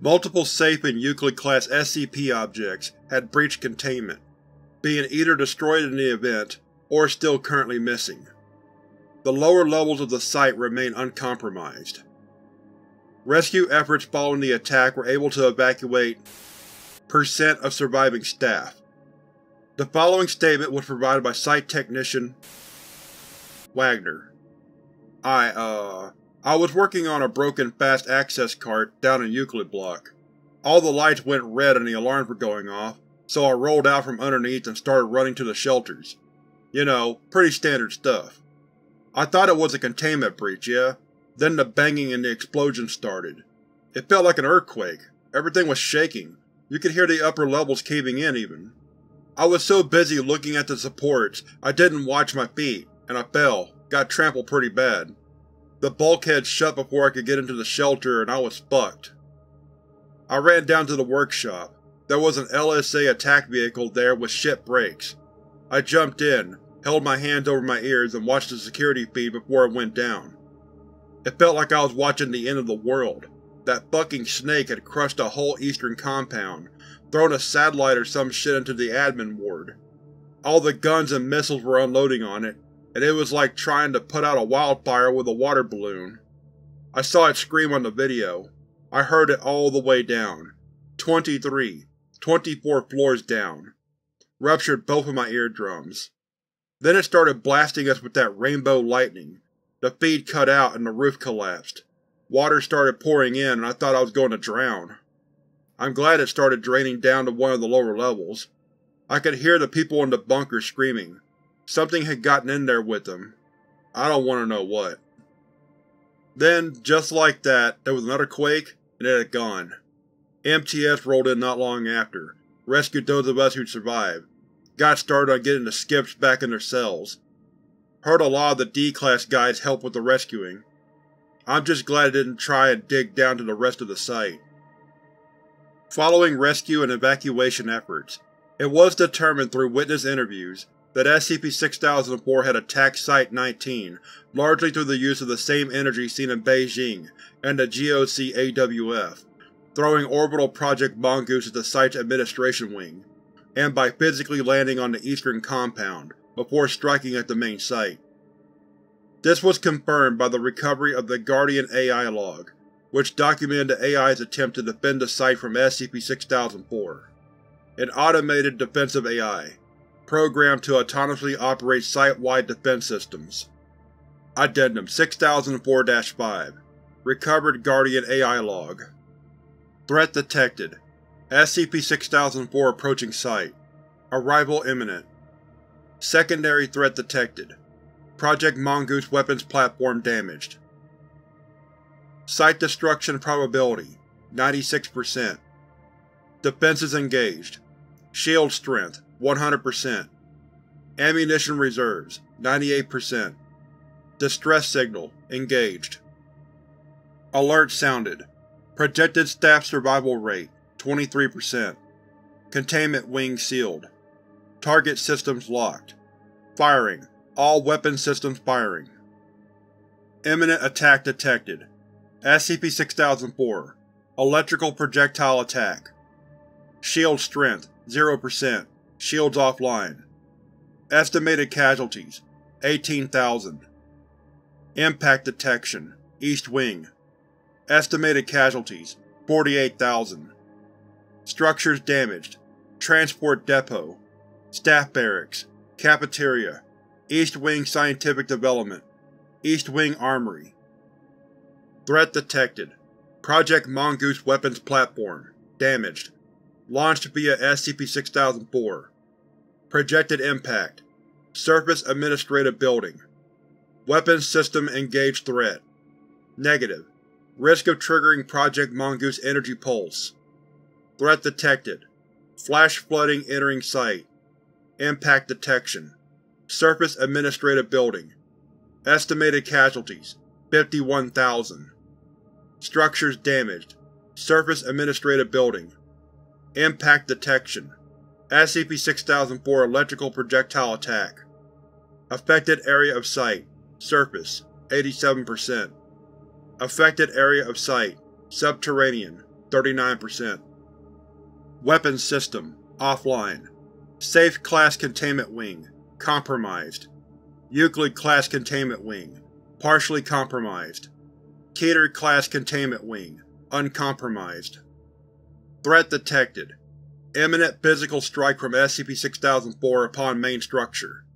Multiple safe and Euclid-class SCP objects had breached containment, being either destroyed in the event or still currently missing. The lower levels of the site remain uncompromised. Rescue efforts following the attack were able to evacuate percent of surviving staff. The following statement was provided by Site Technician Wagner. I, uh, I was working on a broken fast access cart down in Euclid Block. All the lights went red and the alarms were going off, so I rolled out from underneath and started running to the shelters. You know, pretty standard stuff. I thought it was a containment breach, yeah? Then the banging and the explosion started. It felt like an earthquake. Everything was shaking. You could hear the upper levels caving in, even. I was so busy looking at the supports, I didn't watch my feet, and I fell, got trampled pretty bad. The bulkhead shut before I could get into the shelter and I was fucked. I ran down to the workshop. There was an LSA attack vehicle there with shit brakes. I jumped in, held my hands over my ears and watched the security feed before it went down. It felt like I was watching the end of the world. That fucking snake had crushed a whole eastern compound, thrown a satellite or some shit into the admin ward. All the guns and missiles were unloading on it, and it was like trying to put out a wildfire with a water balloon. I saw it scream on the video. I heard it all the way down. 23, 24 floors down. Ruptured both of my eardrums. Then it started blasting us with that rainbow lightning. The feed cut out and the roof collapsed. Water started pouring in and I thought I was going to drown. I'm glad it started draining down to one of the lower levels. I could hear the people in the bunker screaming. Something had gotten in there with them. I don't want to know what. Then, just like that, there was another quake, and it had gone. MTF rolled in not long after, rescued those of us who'd survived, got started on getting the skips back in their cells. Heard a lot of the D-Class guys help with the rescuing. I'm just glad I didn't try and dig down to the rest of the site. Following rescue and evacuation efforts, it was determined through witness interviews that SCP-6004 had attacked Site-19 largely through the use of the same energy seen in Beijing and the GOC-AWF, throwing orbital Project Mongoose at the site's administration wing, and by physically landing on the eastern compound, before striking at the main site. This was confirmed by the recovery of the Guardian AI log, which documented the AI's attempt to defend the site from SCP-6004. An automated defensive AI, programmed to autonomously operate site-wide defense systems. Addendum 6004-5 Recovered Guardian AI Log Threat detected SCP-6004 approaching Site. Arrival imminent. Secondary threat detected. Project Mongoose weapons platform damaged. Site destruction probability 96%. Defenses engaged. Shield strength 100%. Ammunition reserves 98%. Distress signal engaged. Alert sounded. Projected staff survival rate 23%. Containment wing sealed. Target systems locked. Firing. All weapon systems firing. Imminent attack detected. SCP-6004 Electrical projectile attack. Shield strength 0%. Shields offline. Estimated casualties 18,000. Impact detection East Wing Estimated casualties 48,000. Structures damaged. Transport depot. Staff barracks. Cafeteria. East Wing Scientific Development. East Wing Armory. Threat detected. Project Mongoose weapons platform. Damaged. Launched via SCP-6004 Projected Impact Surface Administrative Building Weapons System Engaged Threat Negative. Risk of triggering Project Mongoose Energy Pulse Threat detected. Flash flooding entering site. Impact detection. Surface Administrative Building. Estimated casualties 51,000. Structures damaged. Surface Administrative Building. Impact detection. SCP-6004 Electrical Projectile Attack. Affected Area of Site Surface 87%. Affected Area of Site Subterranean 39%. Weapons System Offline Safe Class Containment Wing Compromised Euclid Class Containment Wing Partially compromised Keter Class Containment Wing Uncompromised Threat detected. Imminent physical strike from SCP-6004 upon main structure.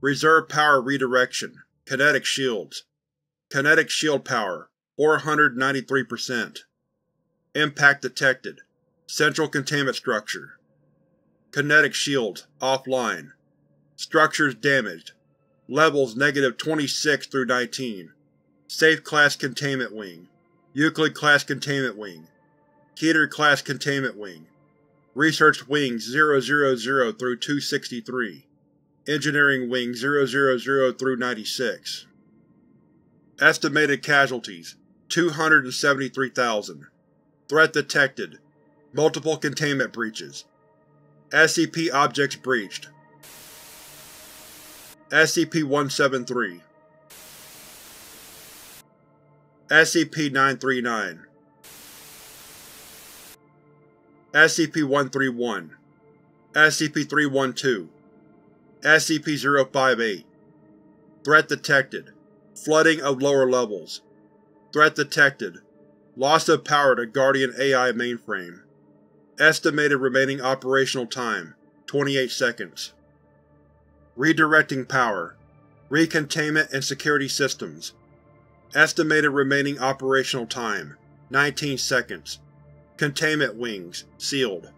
Reserve power redirection. Kinetic shields. Kinetic shield power 493%. Impact detected. Central containment structure. Kinetic shields offline. Structures damaged. Levels negative 26 through 19. Safe Class Containment Wing. Euclid Class Containment Wing. Keter Class Containment Wing. Research Wing 000 through 263. Engineering Wing 000 through 96. Estimated casualties 273,000. Threat detected. Multiple containment breaches. SCP objects breached. SCP-173 SCP-939 SCP-131 SCP-312 SCP-058 Threat detected. Flooding of lower levels. Threat detected. Loss of power to Guardian AI mainframe. Estimated remaining operational time 28 seconds. Redirecting power. Recontainment and security systems. Estimated remaining operational time 19 seconds. Containment wings sealed.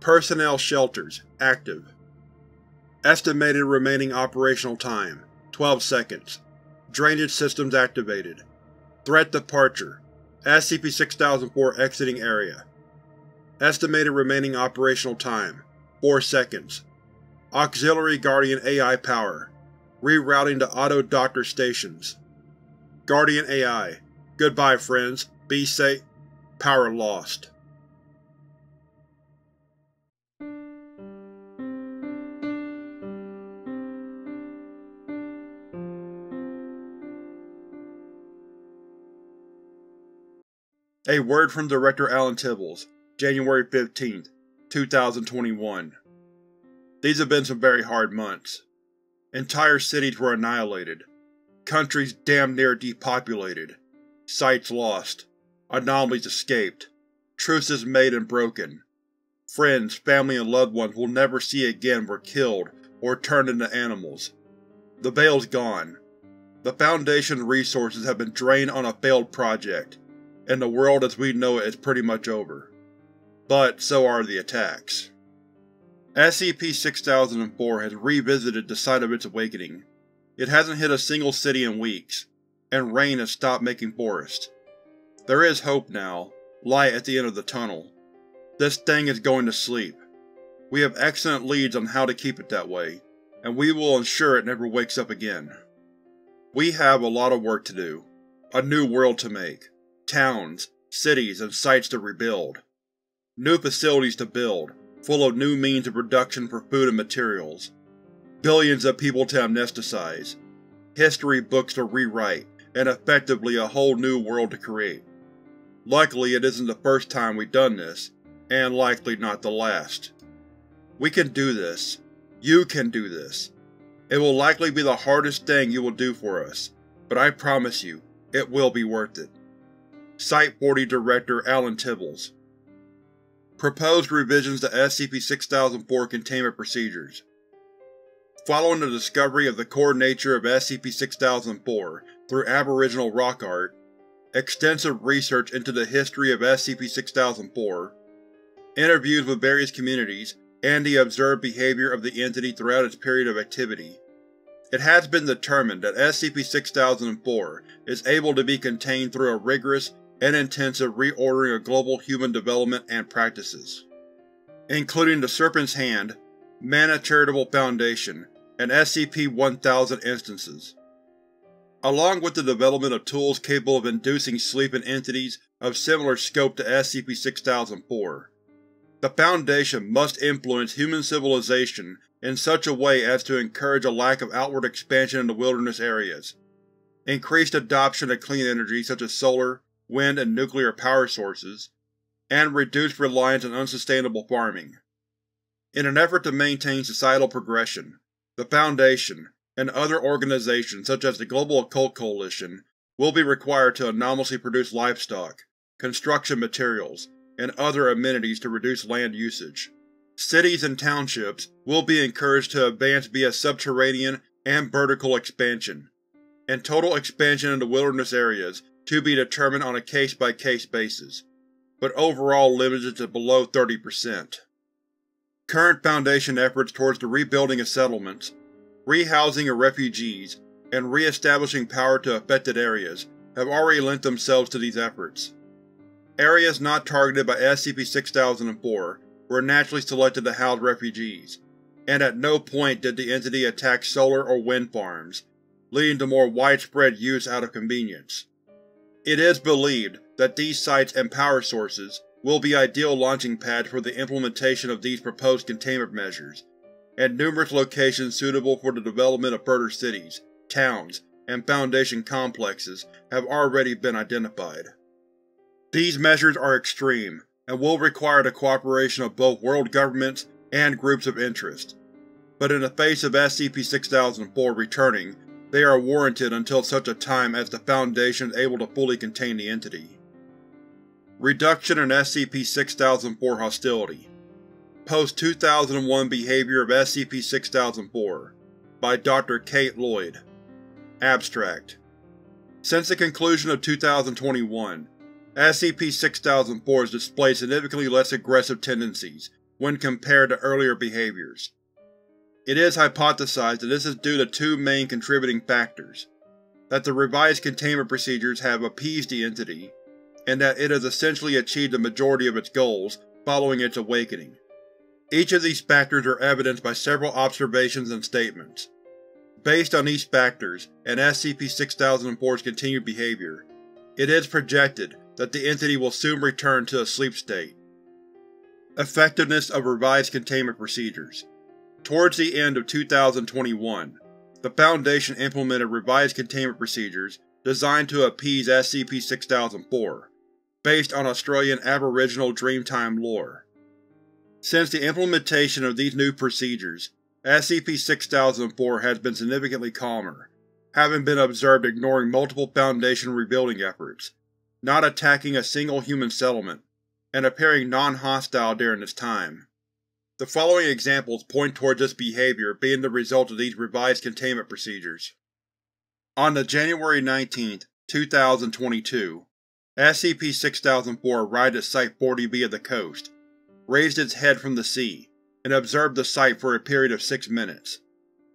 Personnel shelters active. Estimated remaining operational time 12 seconds. Drainage systems activated. Threat departure. SCP-6004 exiting area. Estimated remaining operational time 4 seconds. Auxiliary Guardian AI power. Rerouting to Auto Doctor stations. Guardian AI. Goodbye friends. Be safe. Power lost. A word from Director Alan Tibbles, January 15, 2021. These have been some very hard months. Entire cities were annihilated. Countries damn near depopulated. Sites lost. Anomalies escaped. Truces made and broken. Friends, family, and loved ones we'll never see again were killed or turned into animals. The Veil's gone. The Foundation's resources have been drained on a failed project, and the world as we know it is pretty much over. But so are the attacks. SCP-6004 has revisited the site of its awakening. It hasn't hit a single city in weeks, and rain has stopped making forests. There is hope now, light at the end of the tunnel. This thing is going to sleep. We have excellent leads on how to keep it that way, and we will ensure it never wakes up again. We have a lot of work to do, a new world to make, towns, cities, and sites to rebuild. New facilities to build, full of new means of production for food and materials. Billions of people to amnesticize. History books to rewrite, and effectively a whole new world to create. Luckily it isn't the first time we've done this, and likely not the last. We can do this. You can do this. It will likely be the hardest thing you will do for us, but I promise you, it will be worth it. Site-40 Director Alan Tibbles Proposed revisions to SCP-6004 containment procedures Following the discovery of the core nature of SCP-6004 through aboriginal rock art, extensive research into the history of SCP-6004, interviews with various communities, and the observed behavior of the entity throughout its period of activity. It has been determined that SCP-6004 is able to be contained through a rigorous and intensive reordering of global human development and practices, including the Serpent's Hand, Manna Charitable Foundation, and SCP-1000 instances, along with the development of tools capable of inducing sleep in entities of similar scope to SCP-6004. The Foundation must influence human civilization in such a way as to encourage a lack of outward expansion into wilderness areas, increased adoption of clean energy such as solar, wind, and nuclear power sources, and reduced reliance on unsustainable farming. In an effort to maintain societal progression, the Foundation, and other organizations such as the Global Occult Coalition, will be required to anomalously produce livestock, construction materials, and other amenities to reduce land usage. Cities and townships will be encouraged to advance via subterranean and vertical expansion, and total expansion into wilderness areas to be determined on a case-by-case -case basis, but overall limited to below 30%. Current Foundation efforts towards the rebuilding of settlements, rehousing of refugees, and re-establishing power to affected areas have already lent themselves to these efforts. Areas not targeted by SCP-6004 were naturally selected to house refugees, and at no point did the entity attack solar or wind farms, leading to more widespread use out of convenience. It is believed that these sites and power sources will be ideal launching pads for the implementation of these proposed containment measures, and numerous locations suitable for the development of further cities, towns, and Foundation complexes have already been identified. These measures are extreme, and will require the cooperation of both world governments and groups of interest. But in the face of SCP-6004 returning, they are warranted until such a time as the Foundation is able to fully contain the entity. Reduction in SCP-6004 Hostility Post-2001 Behavior of SCP-6004 by Dr. Kate Lloyd Abstract Since the conclusion of 2021, SCP-6004 has displayed significantly less aggressive tendencies when compared to earlier behaviors. It is hypothesized that this is due to two main contributing factors, that the revised containment procedures have appeased the entity, and that it has essentially achieved the majority of its goals following its awakening. Each of these factors are evidenced by several observations and statements. Based on these factors, and SCP-6004's continued behavior, it is projected that the entity will soon return to a sleep state. Effectiveness of revised containment procedures Towards the end of 2021, the Foundation implemented revised containment procedures designed to appease SCP-6004, based on Australian Aboriginal Dreamtime lore. Since the implementation of these new procedures, SCP-6004 has been significantly calmer, having been observed ignoring multiple Foundation rebuilding efforts, not attacking a single human settlement, and appearing non-hostile during this time. The following examples point towards this behavior being the result of these revised containment procedures. On the January 19, 2022, SCP-6004 arrived at Site-40B of the coast, raised its head from the sea, and observed the site for a period of six minutes.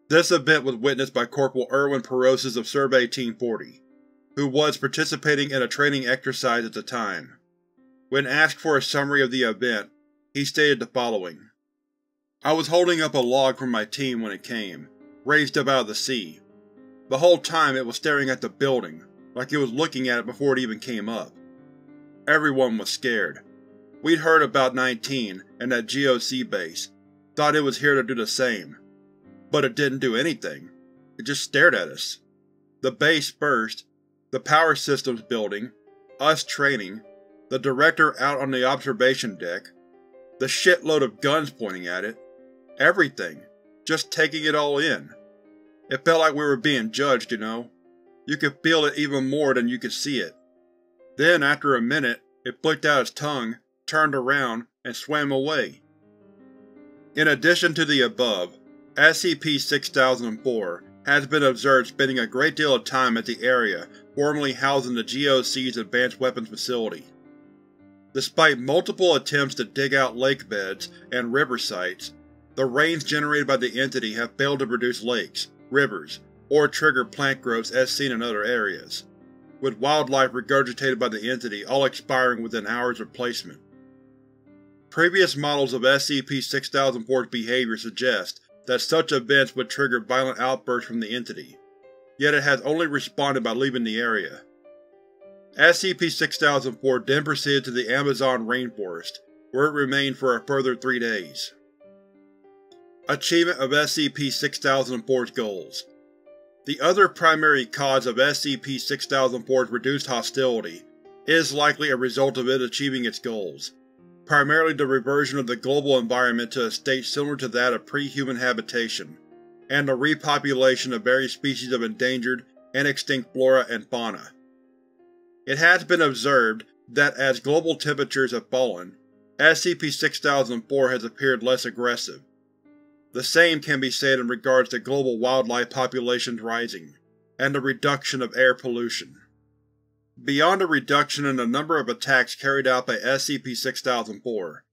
This event was witnessed by Corporal Erwin Perosis of Survey Team 40, who was participating in a training exercise at the time. When asked for a summary of the event, he stated the following. I was holding up a log for my team when it came, raised up out of the sea. The whole time it was staring at the building, like it was looking at it before it even came up. Everyone was scared. We'd heard about 19 and that GOC base, thought it was here to do the same. But it didn't do anything. It just stared at us. The base first, the power systems building, us training, the director out on the observation deck, the shitload of guns pointing at it, everything, just taking it all in. It felt like we were being judged, you know. You could feel it even more than you could see it. Then, after a minute, it flicked out its tongue, turned around, and swam away. In addition to the above, SCP-6004 has been observed spending a great deal of time at the area formerly housing the GOC's Advanced Weapons Facility. Despite multiple attempts to dig out lake beds and river sites, the rains generated by the entity have failed to produce lakes, rivers, or trigger plant growths as seen in other areas, with wildlife regurgitated by the entity all expiring within hours of placement. Previous models of SCP-6004's behavior suggest that such events would trigger violent outbursts from the entity, yet it has only responded by leaving the area. SCP-6004 then proceeded to the Amazon rainforest, where it remained for a further three days. Achievement of SCP-6004's Goals The other primary cause of SCP-6004's reduced hostility is likely a result of it achieving its goals, primarily the reversion of the global environment to a state similar to that of pre-human habitation, and the repopulation of various species of endangered and extinct flora and fauna. It has been observed that as global temperatures have fallen, SCP-6004 has appeared less aggressive. The same can be said in regards to global wildlife populations rising, and the reduction of air pollution. Beyond a reduction in the number of attacks carried out by SCP-6004,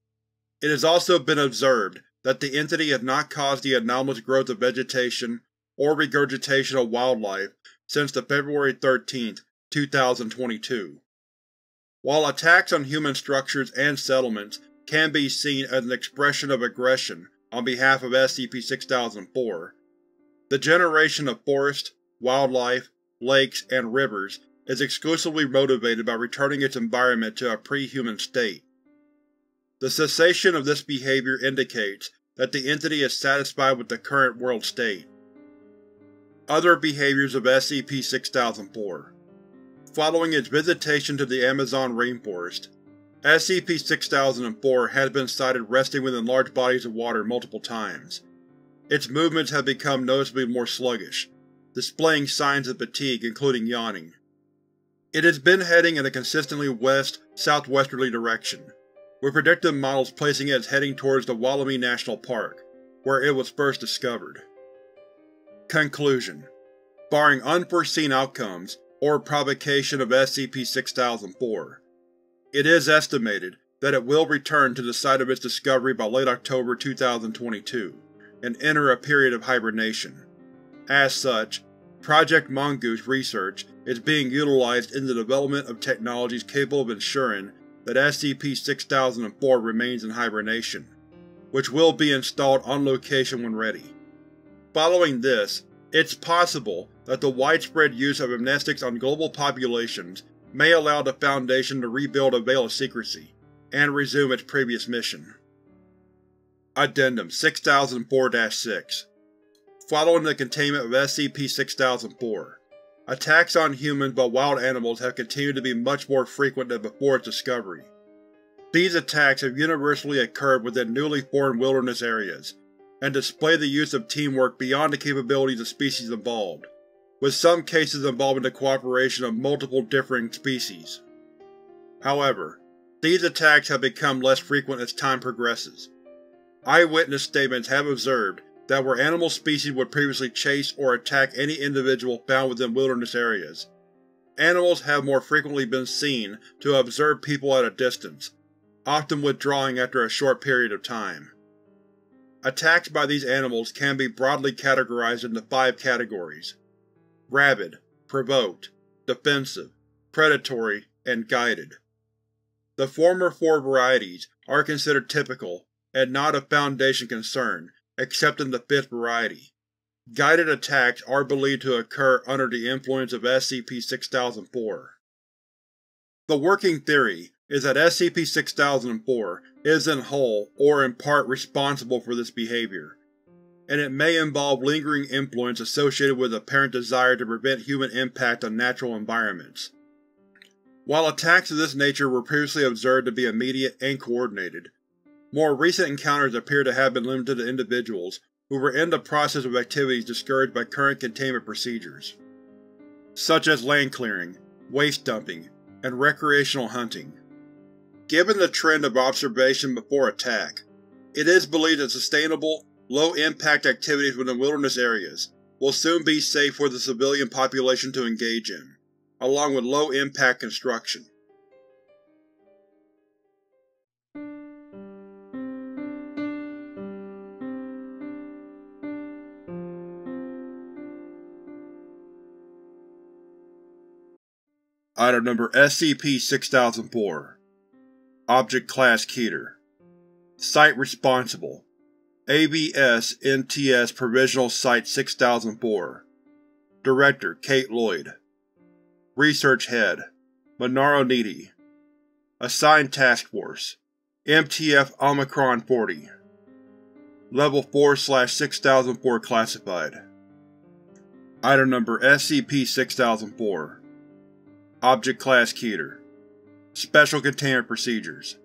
it has also been observed that the entity has not caused the anomalous growth of vegetation or regurgitation of wildlife since the February 13, 2022. While attacks on human structures and settlements can be seen as an expression of aggression on behalf of SCP-6004, the generation of forest, wildlife, lakes, and rivers is exclusively motivated by returning its environment to a pre-human state. The cessation of this behavior indicates that the entity is satisfied with the current world state. Other behaviors of SCP-6004 Following its visitation to the Amazon rainforest, SCP-6004 has been sighted resting within large bodies of water multiple times. Its movements have become noticeably more sluggish, displaying signs of fatigue including yawning. It has been heading in a consistently west-southwesterly direction, with predictive models placing it as heading towards the Wollemi National Park, where it was first discovered. Conclusion Barring unforeseen outcomes, or provocation of SCP-6004. It is estimated that it will return to the site of its discovery by late October 2022, and enter a period of hibernation. As such, Project Mongoose research is being utilized in the development of technologies capable of ensuring that SCP-6004 remains in hibernation, which will be installed on location when ready. Following this, it's possible that the widespread use of amnestics on global populations may allow the Foundation to rebuild a veil of secrecy, and resume its previous mission. Addendum 6004-6 Following the containment of SCP-6004, attacks on humans by wild animals have continued to be much more frequent than before its discovery. These attacks have universally occurred within newly formed wilderness areas, and display the use of teamwork beyond the capabilities of species involved, with some cases involving the cooperation of multiple differing species. However, these attacks have become less frequent as time progresses. Eyewitness statements have observed that where animal species would previously chase or attack any individual found within wilderness areas, animals have more frequently been seen to observe people at a distance, often withdrawing after a short period of time. Attacks by these animals can be broadly categorized into five categories rabid, provoked, defensive, predatory, and guided. The former four varieties are considered typical and not a Foundation concern, except in the fifth variety. Guided attacks are believed to occur under the influence of SCP-6004. The working theory is that SCP-6004 is in whole or in part responsible for this behavior, and it may involve lingering influence associated with apparent desire to prevent human impact on natural environments. While attacks of this nature were previously observed to be immediate and coordinated, more recent encounters appear to have been limited to individuals who were in the process of activities discouraged by current containment procedures, such as land clearing, waste dumping, and recreational hunting. Given the trend of observation before attack, it is believed that sustainable low-impact activities within wilderness areas will soon be safe for the civilian population to engage in, along with low-impact construction. Item number SCP-6004 Object Class Keter. Site Responsible. ABS-NTS Provisional Site 6004 Director Kate Lloyd. Research Head Monaro Needy. Assigned Task Force MTF Omicron 40 Level 4-6004 Classified. Item Number SCP-6004 Object Class Keter. Special Containment Procedures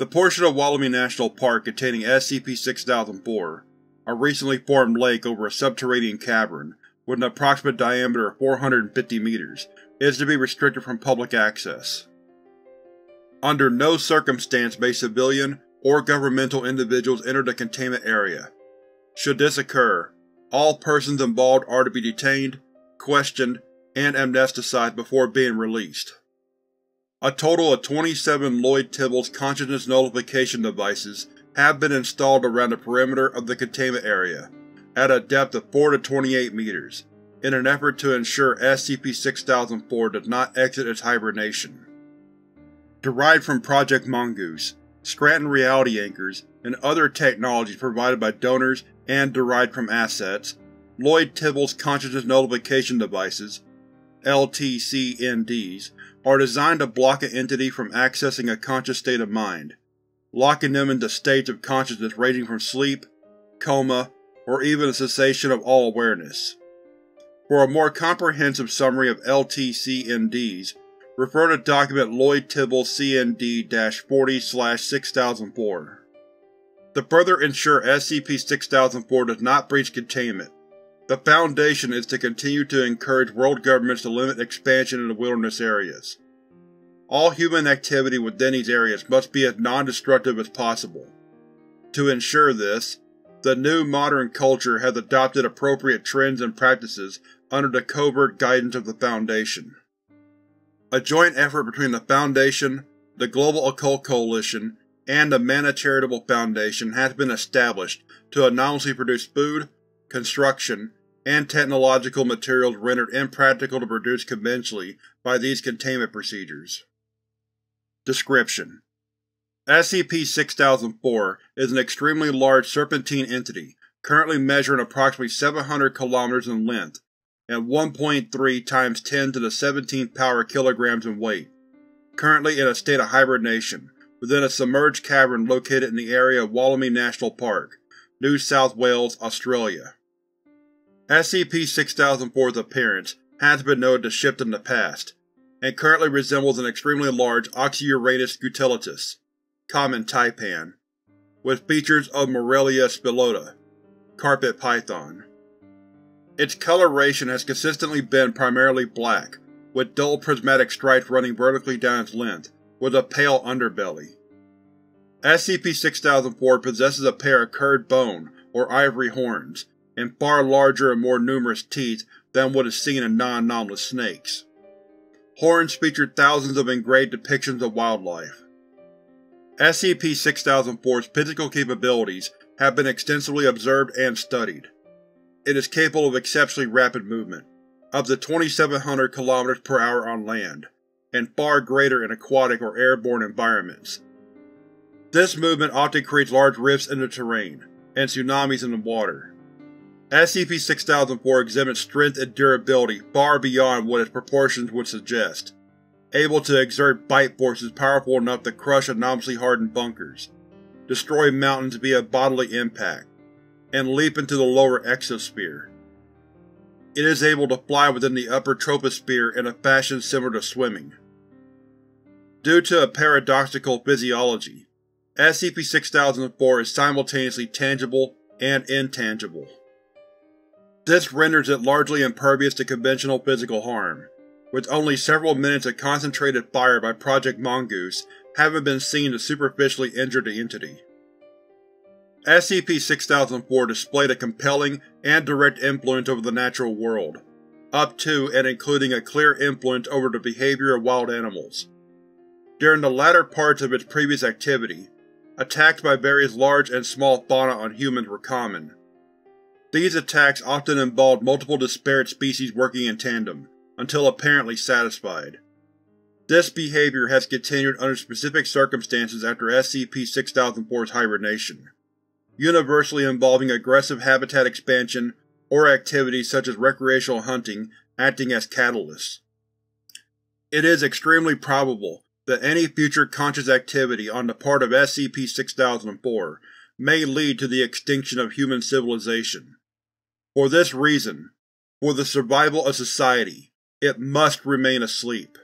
The portion of Wollemi National Park containing SCP-6004, a recently formed lake over a subterranean cavern with an approximate diameter of 450 meters, is to be restricted from public access. Under no circumstance may civilian or governmental individuals enter the containment area. Should this occur, all persons involved are to be detained, questioned, and amnesticized before being released. A total of 27 Lloyd Tibbles consciousness nullification devices have been installed around the perimeter of the containment area, at a depth of 4 to 28 meters, in an effort to ensure SCP-6004 does not exit its hibernation. Derived from Project Mongoose, Scranton Reality Anchors, and other technologies provided by donors and derived from assets, Lloyd Tibbles Consciousness Nullification Devices LTCNDs, are designed to block an entity from accessing a conscious state of mind, locking them into states of consciousness ranging from sleep, coma, or even a cessation of all awareness. For a more comprehensive summary of LTCNDs, refer to document Lloyd Tibble CND-40-6004. To further ensure SCP-6004 does not breach containment, the Foundation is to continue to encourage world governments to limit expansion into wilderness areas. All human activity within these areas must be as non-destructive as possible. To ensure this, the new modern culture has adopted appropriate trends and practices under the covert guidance of the Foundation. A joint effort between the Foundation, the Global Occult Coalition, and the Manna Charitable Foundation has been established to anonymously produce food, construction, and technological materials rendered impractical to produce conventionally by these containment procedures. Description: SCP-6004 is an extremely large serpentine entity, currently measuring approximately 700 km in length and 1.3 times 10 to the 17th power kilograms in weight, currently in a state of hibernation within a submerged cavern located in the area of Wollemi National Park, New South Wales, Australia. SCP-6004's appearance has been noted to shift in the past, and currently resembles an extremely large Oxyuranus scutellatus, common taipan, with features of Morelia spilota, carpet python. Its coloration has consistently been primarily black, with dull prismatic stripes running vertically down its length, with a pale underbelly. SCP-6004 possesses a pair of curved bone, or ivory horns, and far larger and more numerous teeth than what is seen in non-anomalous snakes. Horns feature thousands of engraved depictions of wildlife. SCP-6004's physical capabilities have been extensively observed and studied. It is capable of exceptionally rapid movement, up to 2700 km per hour on land, and far greater in aquatic or airborne environments. This movement often creates large rifts in the terrain, and tsunamis in the water. SCP-6004 exhibits strength and durability far beyond what its proportions would suggest, able to exert bite forces powerful enough to crush anomalously hardened bunkers, destroy mountains via bodily impact, and leap into the lower exosphere. It is able to fly within the upper troposphere in a fashion similar to swimming. Due to a paradoxical physiology, SCP-6004 is simultaneously tangible and intangible. This renders it largely impervious to conventional physical harm, with only several minutes of concentrated fire by Project Mongoose having been seen to superficially injure the entity. SCP-6004 displayed a compelling and direct influence over the natural world, up to and including a clear influence over the behavior of wild animals. During the latter parts of its previous activity, attacks by various large and small fauna on humans were common. These attacks often involved multiple disparate species working in tandem, until apparently satisfied. This behavior has continued under specific circumstances after SCP-6004's hibernation, universally involving aggressive habitat expansion or activities such as recreational hunting acting as catalysts. It is extremely probable that any future conscious activity on the part of SCP-6004 may lead to the extinction of human civilization. For this reason, for the survival of society, it must remain asleep.